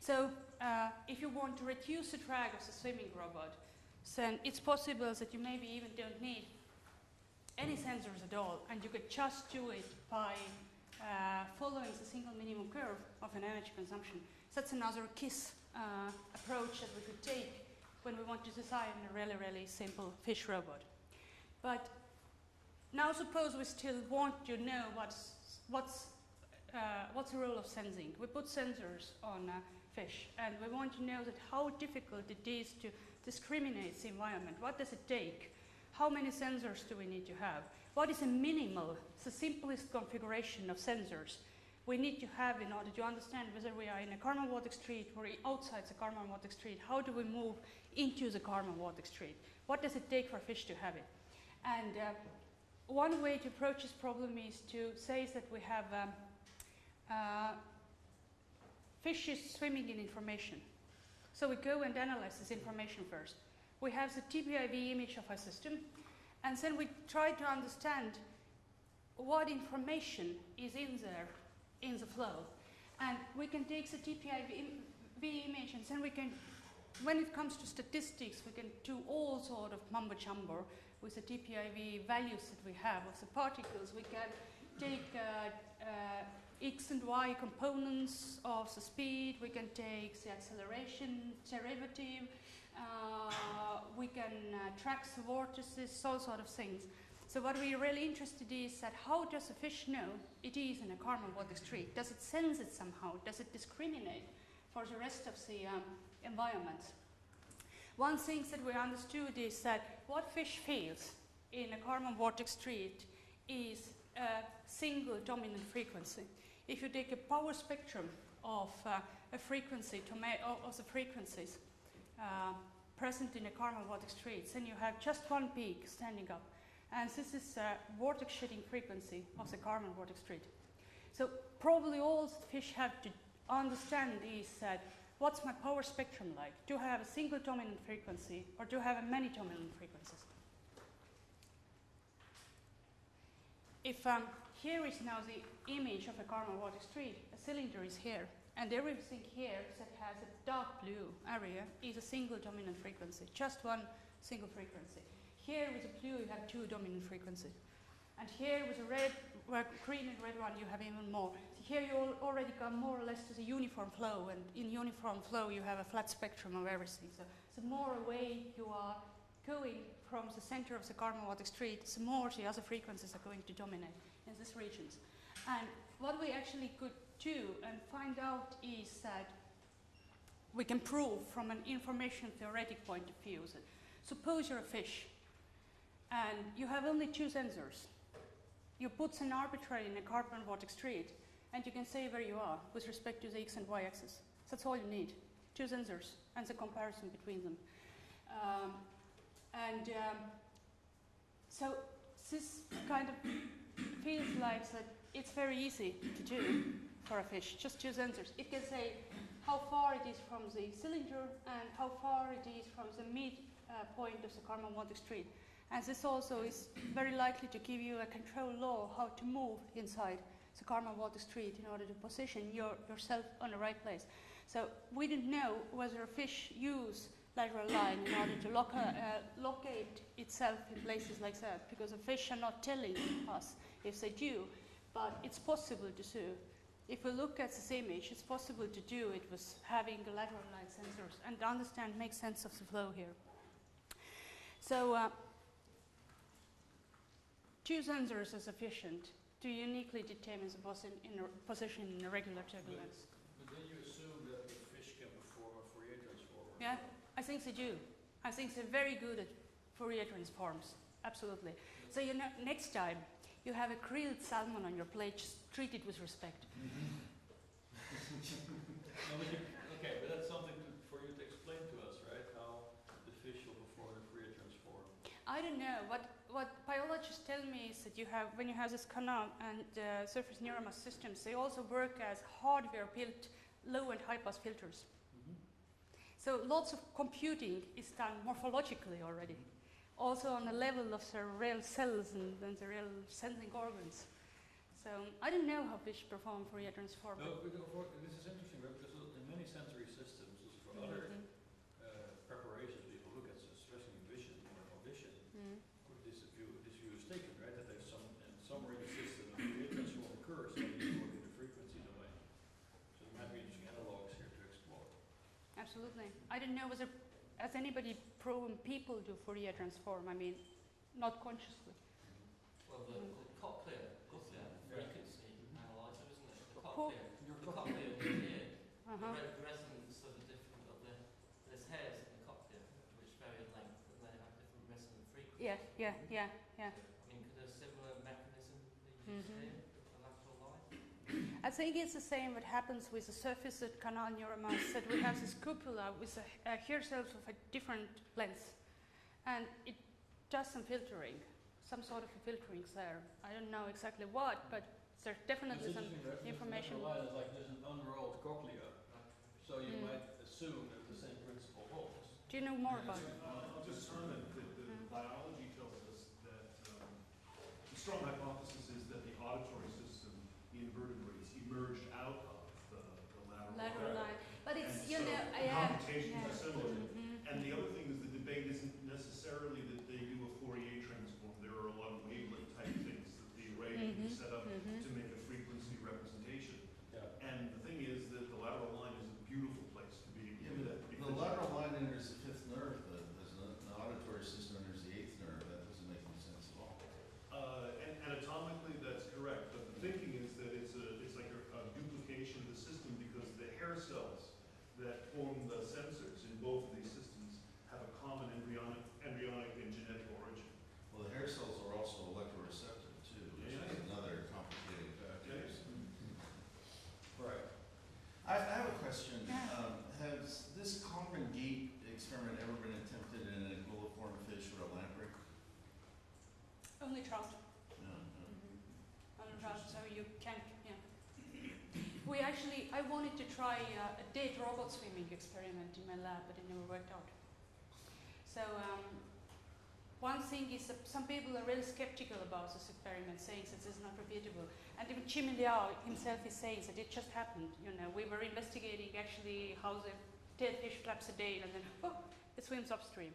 So uh, if you want to reduce the drag of the swimming robot, then it's possible that you maybe even don't need any sensors at all, and you could just do it by uh, following the single minimum curve of an energy consumption. That's another KISS uh, approach that we could take when we want to design a really, really simple fish robot. But now suppose we still want to know what's, what's, uh, what's the role of sensing. We put sensors on uh, fish, and we want to know that how difficult it is to discriminate the environment. What does it take? How many sensors do we need to have? What is a minimal, the simplest configuration of sensors we need to have in order to understand whether we are in a Karman Vortex Street or outside the Karman Vortex Street? How do we move into the Karman Vortex Street? What does it take for fish to have it? And uh, one way to approach this problem is to say that we have um, uh, fishes swimming in information. So we go and analyze this information first. We have the DPIV image of our system, and then we try to understand what information is in there in the flow. And we can take the DPIV image, and then we can, when it comes to statistics, we can do all sort of mumbo jumbo with the DPIV values that we have of the particles. We can take uh, uh, x and y components of the speed, we can take the acceleration derivative, we can uh, track vortices, all sort of things. So what we're really interested in is that how does a fish know it is in a Karman vortex street? Does it sense it somehow? Does it discriminate for the rest of the um, environment? One thing that we understood is that what fish feels in a Karman vortex street is a single dominant frequency. If you take a power spectrum of uh, a frequency of the frequencies uh, present in a Karman vortex street, and you have just one peak standing up. And this is a vortex shedding frequency of the Karman vortex street. So probably all fish have to understand is that what's my power spectrum like? Do I have a single dominant frequency or do I have a many dominant frequencies? If um, here is now the image of a Karman vortex street, a cylinder is here, and everything here that has a dark blue area is a single dominant frequency, just one single frequency. Here with the blue you have two dominant frequencies. And here with the red, well, green and red one you have even more. Here you already come more or less to the uniform flow, and in uniform flow you have a flat spectrum of everything. So the more away you are going from the center of the Karman vortex street, the more the other frequencies are going to dominate in these regions. And what we actually could do and find out is that we can prove from an information theoretic point of view that suppose you're a fish and you have only two sensors. You put an arbitrary in a Karman vortex street and you can say where you are with respect to the x and y axis. That's all you need. Two sensors and the comparison between them. Um, and um, so this kind of feels like that it's very easy to do for a fish, just two sensors. It can say how far it is from the cylinder and how far it is from the mid uh, point of the vortex street. And this also is very likely to give you a control law how to move inside the Karman vortex street in order to position your, yourself on the right place. So we didn't know whether a fish use lateral line in order to loca- uh, locate itself in places like that, because the fish are not telling us if they do, but it's possible to do. If we look at this image, it's possible to do it with having lateral line sensors and understand, make sense of the flow here. So, uh, two sensors are sufficient to uniquely determine the posi- in position in a regular turbulence. But then you assume that the fish can perform a Fourier transform. Yeah, I think they do. I think they're very good at Fourier transforms. Absolutely. So you know, next time you have a grilled salmon on your plate, just treat it with respect. No, but you- Okay, but that's something to- for you to explain to us, right? How the fish will perform a Fourier transform. I don't know. What what biologists tell me is that you have when you have this canal and uh, surface neuromast systems, they also work as hardware built low and high pass filters. So lots of computing is done morphologically already, also on the level of the real cells and, and the real sensing organs. So I don't know how fish perform Fourier transform. No, but of course, this is interesting, right? Because in many sensory systems, this is for other Mhm. uh, preparations, people look at, especially vision, you audition, vision. Mm. This view, this view is taken, right? That there's some, in somewhere in the system, a Fourier transform occurs, and you look at the frequency domain. So there might be interesting analogs here to explore. Absolutely. I didn't know whether has anybody proven people do Fourier transform. I mean, not consciously. Well, the, Mm. the cochlear, cochlear Yeah. frequency analyzer, isn't it? The Co- cochlear, the cochlear the ear, the, Uh-huh. re- the resonance of the different, of the, there's hairs in the cochlear which vary in length and they have different resonant frequencies. Yeah, yeah, yeah, yeah. I mean, could a similar mechanism be used here, the lateral line? I think it's the same what happens with the surface at canal neuromast that we have this cupula with a, a hair cells of a different length, and it does some filtering, some sort of a filtering there. I don't know exactly what, but there's definitely It's some. interesting, right? Because information. the is like there's an unrolled cochlea, so you Mm. might assume that the same principle holds. Do you know more about it? Uh, I'll just comment that the Mm. biology tells us that um, the strong hypothesis is that the auditory system, the invertebrates, emerged out of the, the lateral. Lateral line, but it's And you so know the I have. computations yeah. are similar. Mhm. And the other thing is the debate isn't necessarily that they do a Fourier transform. There are a lot of wavelet type things that the array can be Mhm. set up Mhm. to make a frequency representation. Yeah. And the thing is that the lateral line is a beautiful place to be. Yeah, but the lateral line enters the fifth nerve, but there's an an auditory system enters the eighth nerve, that doesn't make any sense at all. Uh, and anatomically, that's correct, but the thinking is that it's a, it's like a, a duplication of the system because the hair cells that form the sensors in both of these systems have a common embryonic, embryonic and genetic origin. Well, the hair cells are also electroreceptive too, which Yeah. is another complicated factor. Right. I, I have a question. Yeah. Um, has this common gate experiment ever been attempted in an anguilliform fish with a lamprey? Only trout. No, no. Only trout, so you can't. Yeah. We actually, I wanted to try uh, a dead robot swimming experiment in my lab, but it never worked out. So um, one thing is that some people are really skeptical about this experiment, saying that this is not repeatable. And even Jimmy Liao himself is saying that it just happened. You know, we were investigating actually how the dead fish flaps a day, and then oh, it swims upstream.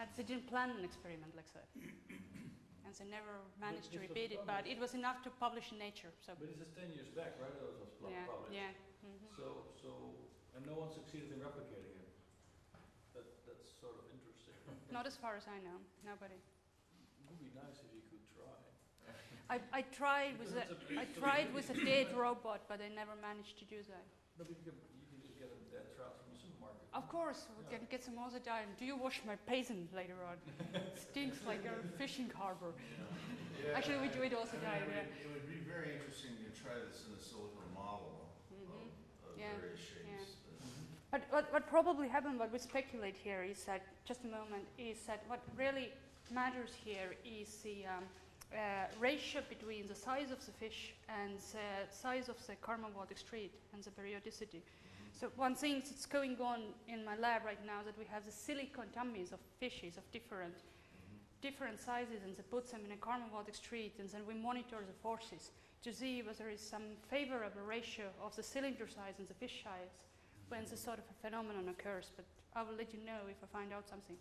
And they didn't plan an experiment like that. and they never managed to repeat it, but it was enough to publish in Nature. So But this is ten years back, right? That was pub- yeah, published. yeah. So, so, and no one succeeded in replicating it. That, that's sort of interesting. Not as far as I know, nobody. It would be nice if you could try. I, I tried with a, Because it's a- I tried with a dead robot, but I never managed to do that. No, but you can, you can just get a dead trout from the supermarket. Of course, we Yeah. can get some other time. Do you wash my basin later on? it Stinks like a fishing harbor. Yeah, Actually, we do it all I the mean, time, it yeah. would- It would be very interesting to try this in a silicon model of, of Yeah, various shapes. but- But what, what probably happened, what we speculate here is that, just a moment, is that what really matters here is the um, uh, ratio between the size of the fish and the size of the Kármán vortex street and the periodicity. So one thing that's going on in my lab right now is that we have the silicon tummies of fishes of different different sizes and they put them in a Kármán vortex street and then we monitor the forces to see whether there is some favorable ratio of the cylinder size and the fish size when this sort of a phenomenon occurs. But I will let you know if I find out something.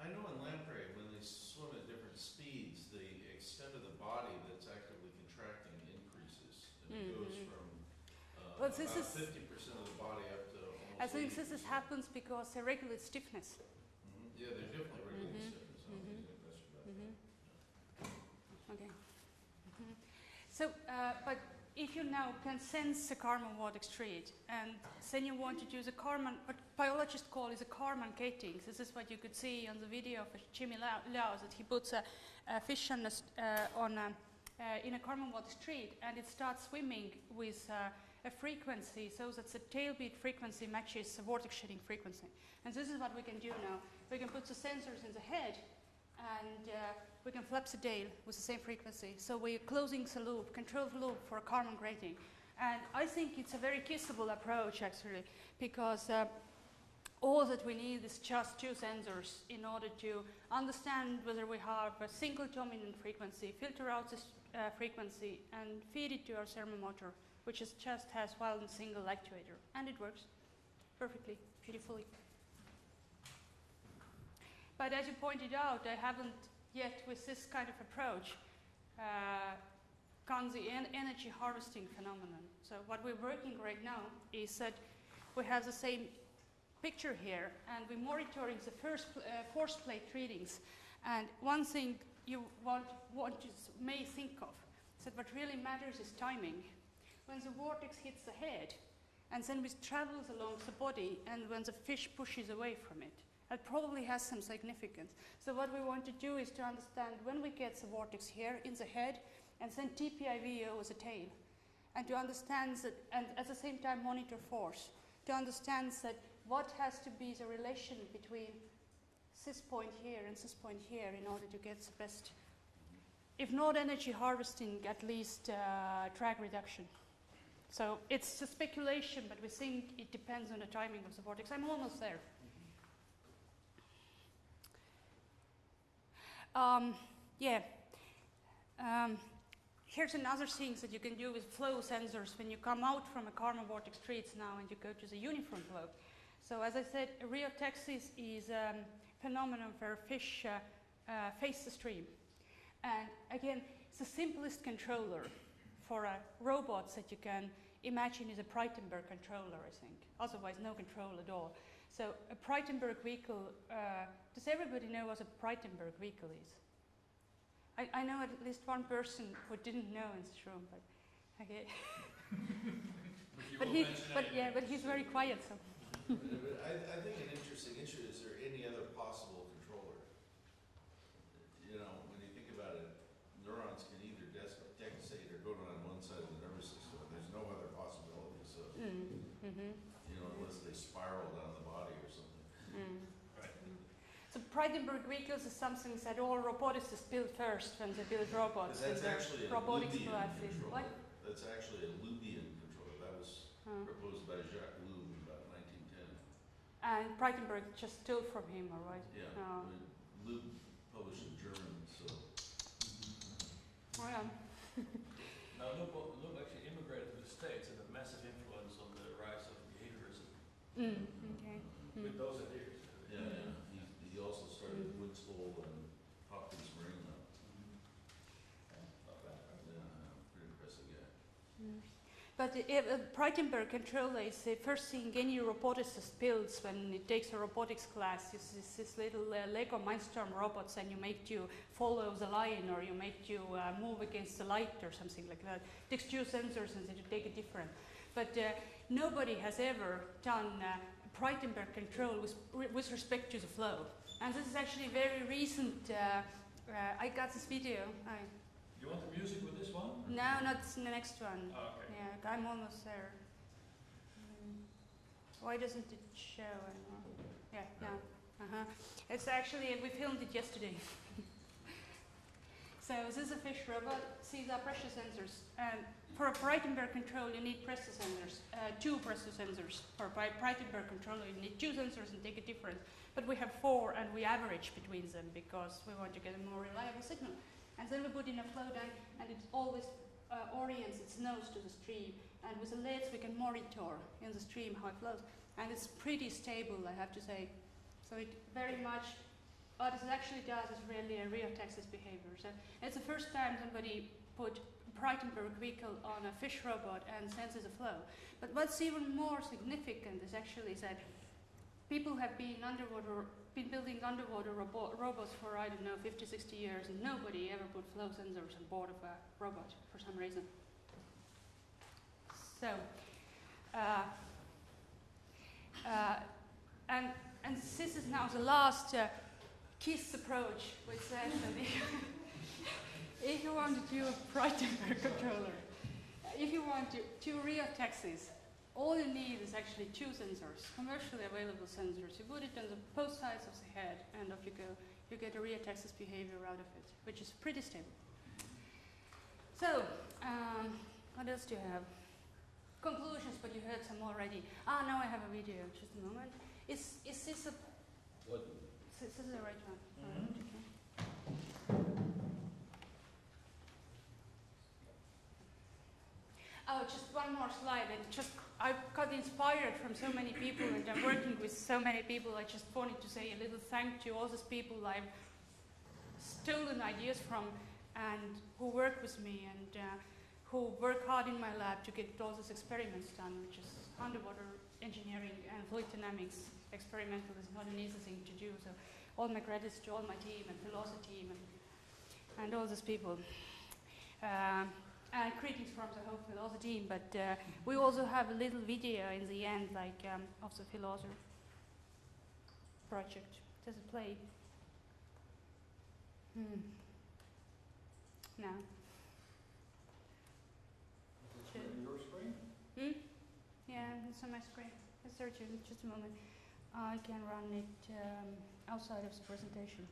I know in lamprey, when they swim at different speeds, the extent of the body that's actively contracting increases. And it goes Mhm. from, uh, Well, this about is- fifty percent of the body up to almost I think this 80%. is happens because they regulate stiffness. Mhm. Yeah, they're definitely regulating Mhm. stiffness, I don't think that's about that. Mhm. Okay. So, uh, but if you now can sense a Kármán vortex street and then you want to use a Karman, what biologists call is a Kármán gaitings. This is what you could see on the video of Jimmy Liao, that he puts a, a fish on a, uh, on a, uh, in a Kármán vortex street and it starts swimming with uh, a frequency so that the tailbeat frequency matches the vortex shedding frequency. And this is what we can do now. We can put the sensors in the head and uh, we can flap the tail with the same frequency. So we're closing the loop, control the loop for a Kármán gaiting. And I think it's a very kissable approach actually, because uh, all that we need is just two sensors in order to understand whether we have a single dominant frequency, filter out this uh, frequency, and feed it to our thermomotor, which is just has one single actuator. And it works perfectly, beautifully. But as you pointed out, I haven't yet, with this kind of approach, uh, gone the en- energy harvesting phenomenon. So what we're working right now is that we have the same picture here, and we're monitoring the first uh, force plate readings. And one thing you want, want may think of is that what really matters is timing. When the vortex hits the head, and then it travels along the body, and when the fish pushes away from it, that probably has some significance. So what we want to do is to understand when we get the vortex here in the head, and then TPIVO as the tail, and to understand that, and at the same time monitor force, to understand that what has to be the relation between this point here and this point here in order to get the best, if not energy harvesting, at least uh, drag reduction. So it's a speculation, but we think it depends on the timing of the vortex. I'm almost there. Um, yeah. Um, here's another thing that you can do with flow sensors when you come out from a Kármán vortex streets now and you go to the uniform flow. So as I said, rheotaxis is a um, phenomenon where fish uh, uh, face the stream. And again, it's the simplest controller for a robot that you can imagine is a Braitenberg controller, I think. Otherwise, no control at all. So a Braitenberg vehicle, uh, does everybody know what a Braitenberg vehicle is? I, I know at least one person who didn't know in this room, but okay. But you But he, but yeah, but he's very quiet, so. But I, I think an interesting issue, is there any other possible controller? You know, when you think about it, neurons can either des- dexate or go on one side of the nervous system, there's no other possibility, so, Mm, mm-hmm, you know, unless they spiral down the body or something. mm. Right. So Braitenberg vehicles is something that all roboticists build first when they build But robots. that's in their actually a robotics Loebian classes. What? controller. That's actually a Loebian controller, that was Uh, proposed by Jacques Loeb in about nineteen ten. and Braitenberg just stole from him, all right? Yeah, Oh. I mean, Loeb published in German, so. Oh, yeah. Now, Loeb, Loeb actually immigrated to the States and had a massive influence on the rise of behaviorism Mm, okay. with Mm. those ideas. Yeah, yeah, he, he also started Woods Hole and Hopkins Marine Lab. Not bad, right? Yeah, pretty impressive guy. Mm. But the uh, Braitenberg controller is the first thing any roboticist builds when it takes a robotics class. Is this, this little uh, Lego Mindstorm robots, and you make you follow the line, or you make you uh, move against the light, or something like that. It takes two sensors, and then you take it different. But uh, nobody has ever done uh, Braitenberg control with, with respect to the flow. And this is actually very recent. Uh, uh, I got this video. I, You want the music with this one? no, not the next one. Oh, okay. Yeah, I'm almost there. Mm. Why doesn't it show anymore? Yeah, no. Uh-huh. It's actually, we filmed it yesterday. so this is a fish robot. These are pressure sensors. Um, for a Braitenberg control, you need pressure sensors, uh, two pressure sensors. For a Bre- Braitenberg controller, you need two sensors and take a difference. But we have four, and we average between them because we want to get a more reliable signal. And then we put in a flow tank, and it's always uh, orients its nose to the stream. And with the lids, we can monitor in the stream how it flows. And it's pretty stable, I have to say. So it very much, what it actually does is really a rheotaxis behavior. So it's the first time somebody put Braitenberg vehicle on a fish robot and senses a flow. But what's even more significant is actually that people have been underwater, been building underwater robo- robots for I don't know 50, 60 years, and nobody ever put flow sensors on board of a robot for some reason. So, uh, uh, and and this is now the last uh, KISS approach, which says that if, you want to do a Braitenberg controller, if you want to two real taxis, all you need is actually two sensors, commercially available sensors. You put it on the both sides of the head, and off you go. You get a rheotaxis behavior out of it, which is pretty stable. So, um, what else do you have? Conclusions, but you heard some already. Ah, now I have a video. Just a moment. Is is this a? What? This is the right one. Mhm. Okay. Oh, just one more slide. And just I got inspired from so many people, and I'm working with so many people. I just wanted to say a little thank you to all those people I've stolen ideas from, and who work with me, and uh, who work hard in my lab to get all these experiments done, which is underwater engineering and fluid dynamics. Experimental is not an easy thing to do. So, all my credits to all my team and FILOSE team and, and all those people. Um, greetings from the whole FILOSE team, but uh, we also have a little video in the end, like um, of the Philosopher project. Does it play? Hmm. No. Is your screen? Hmm? Yeah, it's on my screen. Let's search it in just a moment. I can run it um, outside of the presentation.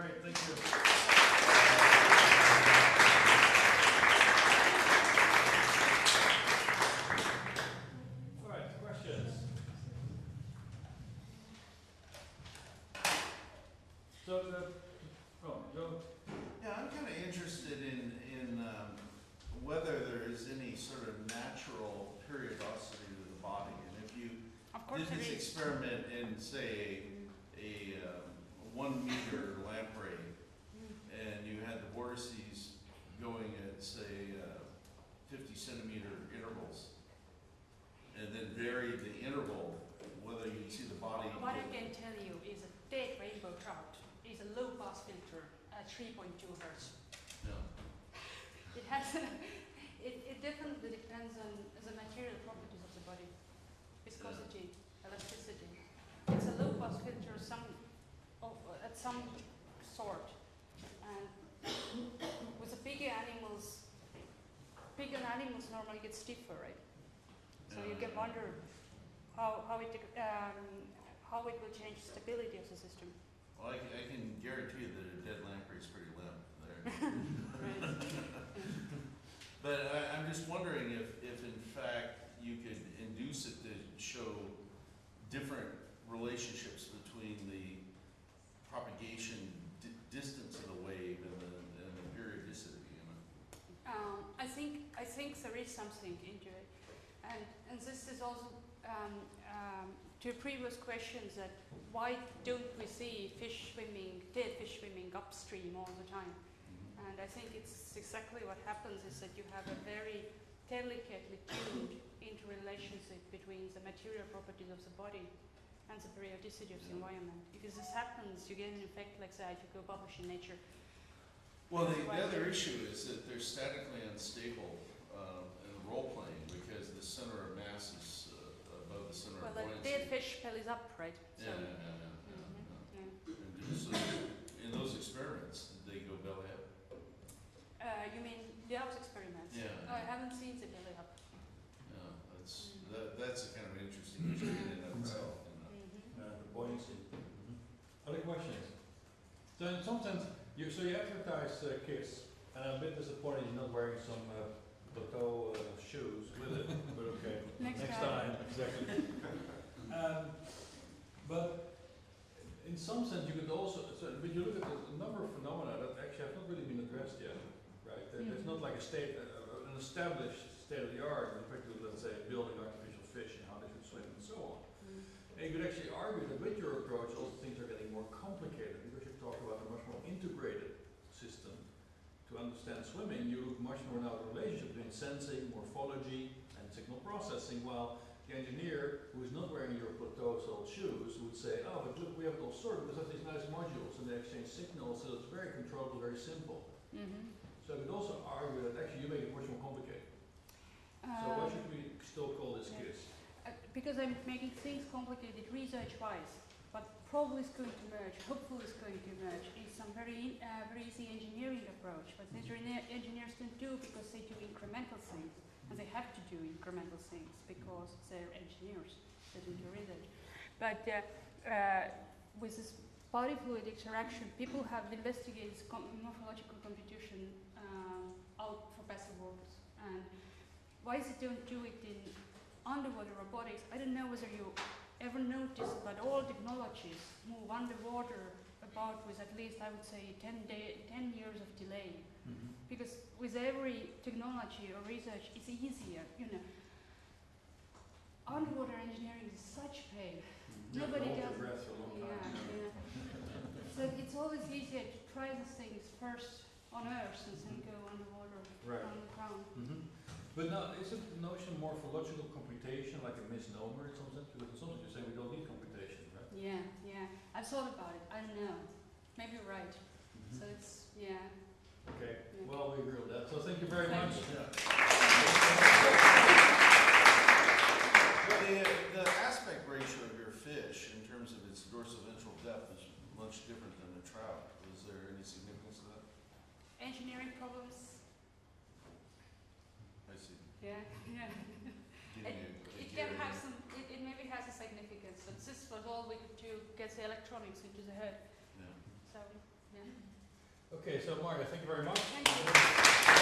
Great, thank you. All right, questions? So the, oh, Joe, Yeah, I'm kind of interested in, in um, whether there is any sort of natural periodicity to the body. And if you Of course did there this is. experiment in, say, a, a um, one meter lamprey, Mm. and you had the vortices going at, say, uh, fifty centimeter intervals, and then varied the interval, whether you'd see the body. What I can tell you is a dead rainbow trout is a low pass filter at 3.2 hertz. No. It has, it, it definitely depends on the material properties of the body, viscosity, elasticity. It's a low pass filter some, of, at some sort. And with the bigger animals, bigger animals normally get stiffer, right? So you can wonder how, how it, um, how it will change stability of the system. Well, I can, I can guarantee you that a dead lamprey is pretty limp there. But I, I'm just wondering if, if in fact you could induce it to show different relationships between the propagation di- distance of the wave and the, and the periodicity, you know? Um, I think I think there is something into it, and and this is also um, um, to previous questions that why don't we see fish swimming, dead fish swimming upstream all the time? And I think it's exactly what happens is that you have a very delicately tuned interrelationship between the material properties of the body and the periodicity of the environment. Because this happens, you get an effect like that, you go publish in Nature. Well, the, the other issue is that they're statically unstable, um, in role playing because the center of mass is, uh, above the center Well, of the buoyancy. dead fish bellies up, right? Yeah, So- yeah, yeah, yeah, yeah, yeah. yeah. And so, in those experiments, they go belly up. Uh, you mean the house experiments? Yeah. Oh, I haven't seen the belly up. Yeah, that's, Mm. that, that's a kind of interesting issue in and of itself, you know. Mhm. uh, the buoyancy. Other questions? So in some sense, you, so you advertise uh, Kiss, and I'm a bit disappointed you're not wearing some uh, plateau uh, shoes with it, but okay. Next time. exactly. Um, but in some sense, you could also, so, but you look at the number of phenomena that actually have not really been addressed yet, right? There- There's not like a state, uh, an established state of the art respect to, let's say, building artificial fish and how they should swim and so on. Mm. And you could actually argue that with your approach, also things are getting more complicated because you talk about a much more integrated system. To understand swimming, you look much more now at the relationship between sensing, morphology, and signal processing, while the engineer who is not wearing your plateau soled shoes would say, oh, but look, we have it all sorted because of these nice modules and they exchange signals, so it's very controllable, very simple. Mhm. So I could also argue that actually you make it much more complicated. So why Um, should we still call this yeah. KISS? uh, because I'm making things complicated research-wise, probably is going to merge, hopefully is going to merge, is some very, uh, very easy engineering approach. But engineer, engineers don't do because they do incremental things, and they have to do incremental things because they're engineers. They don't do research. But uh, uh, with this body fluid interaction, people have investigated com- morphological computation um, out for passive walkers. And why they don't do it in underwater robotics, I don't know whether you ever noticed, that all technologies move underwater about with at least, I would say, 10, day, 10 years of delay. Because with every technology or research, it's easier, you know. Underwater engineering is such pain. Have to Nobody does- breath for a long Yeah, yeah. So it's always easier to try the things first on Earth and then go underwater Right. on the ground. Mhm. But now, is it the notion of morphological computation like a misnomer in some sense? Because in some sense you say we don't need computation, right? Yeah, yeah. I've thought about it. I don't know. Maybe you're right. Mm-hmm. So it's yeah. Okay, Yeah. well, we agree on that, so thank you very Thank much. you. Well, the, the aspect ratio of your fish in terms of its dorsal-ventral depth is much different than a trout. Was there any significance to that? Engineering problems. I see. Yeah, yeah. Giving you a It can have some. It, it maybe has a significance, but this was all we could do. Get the electronics into the head. Yeah. So Yeah. Okay, so Maarja, thank you very much. Thank you.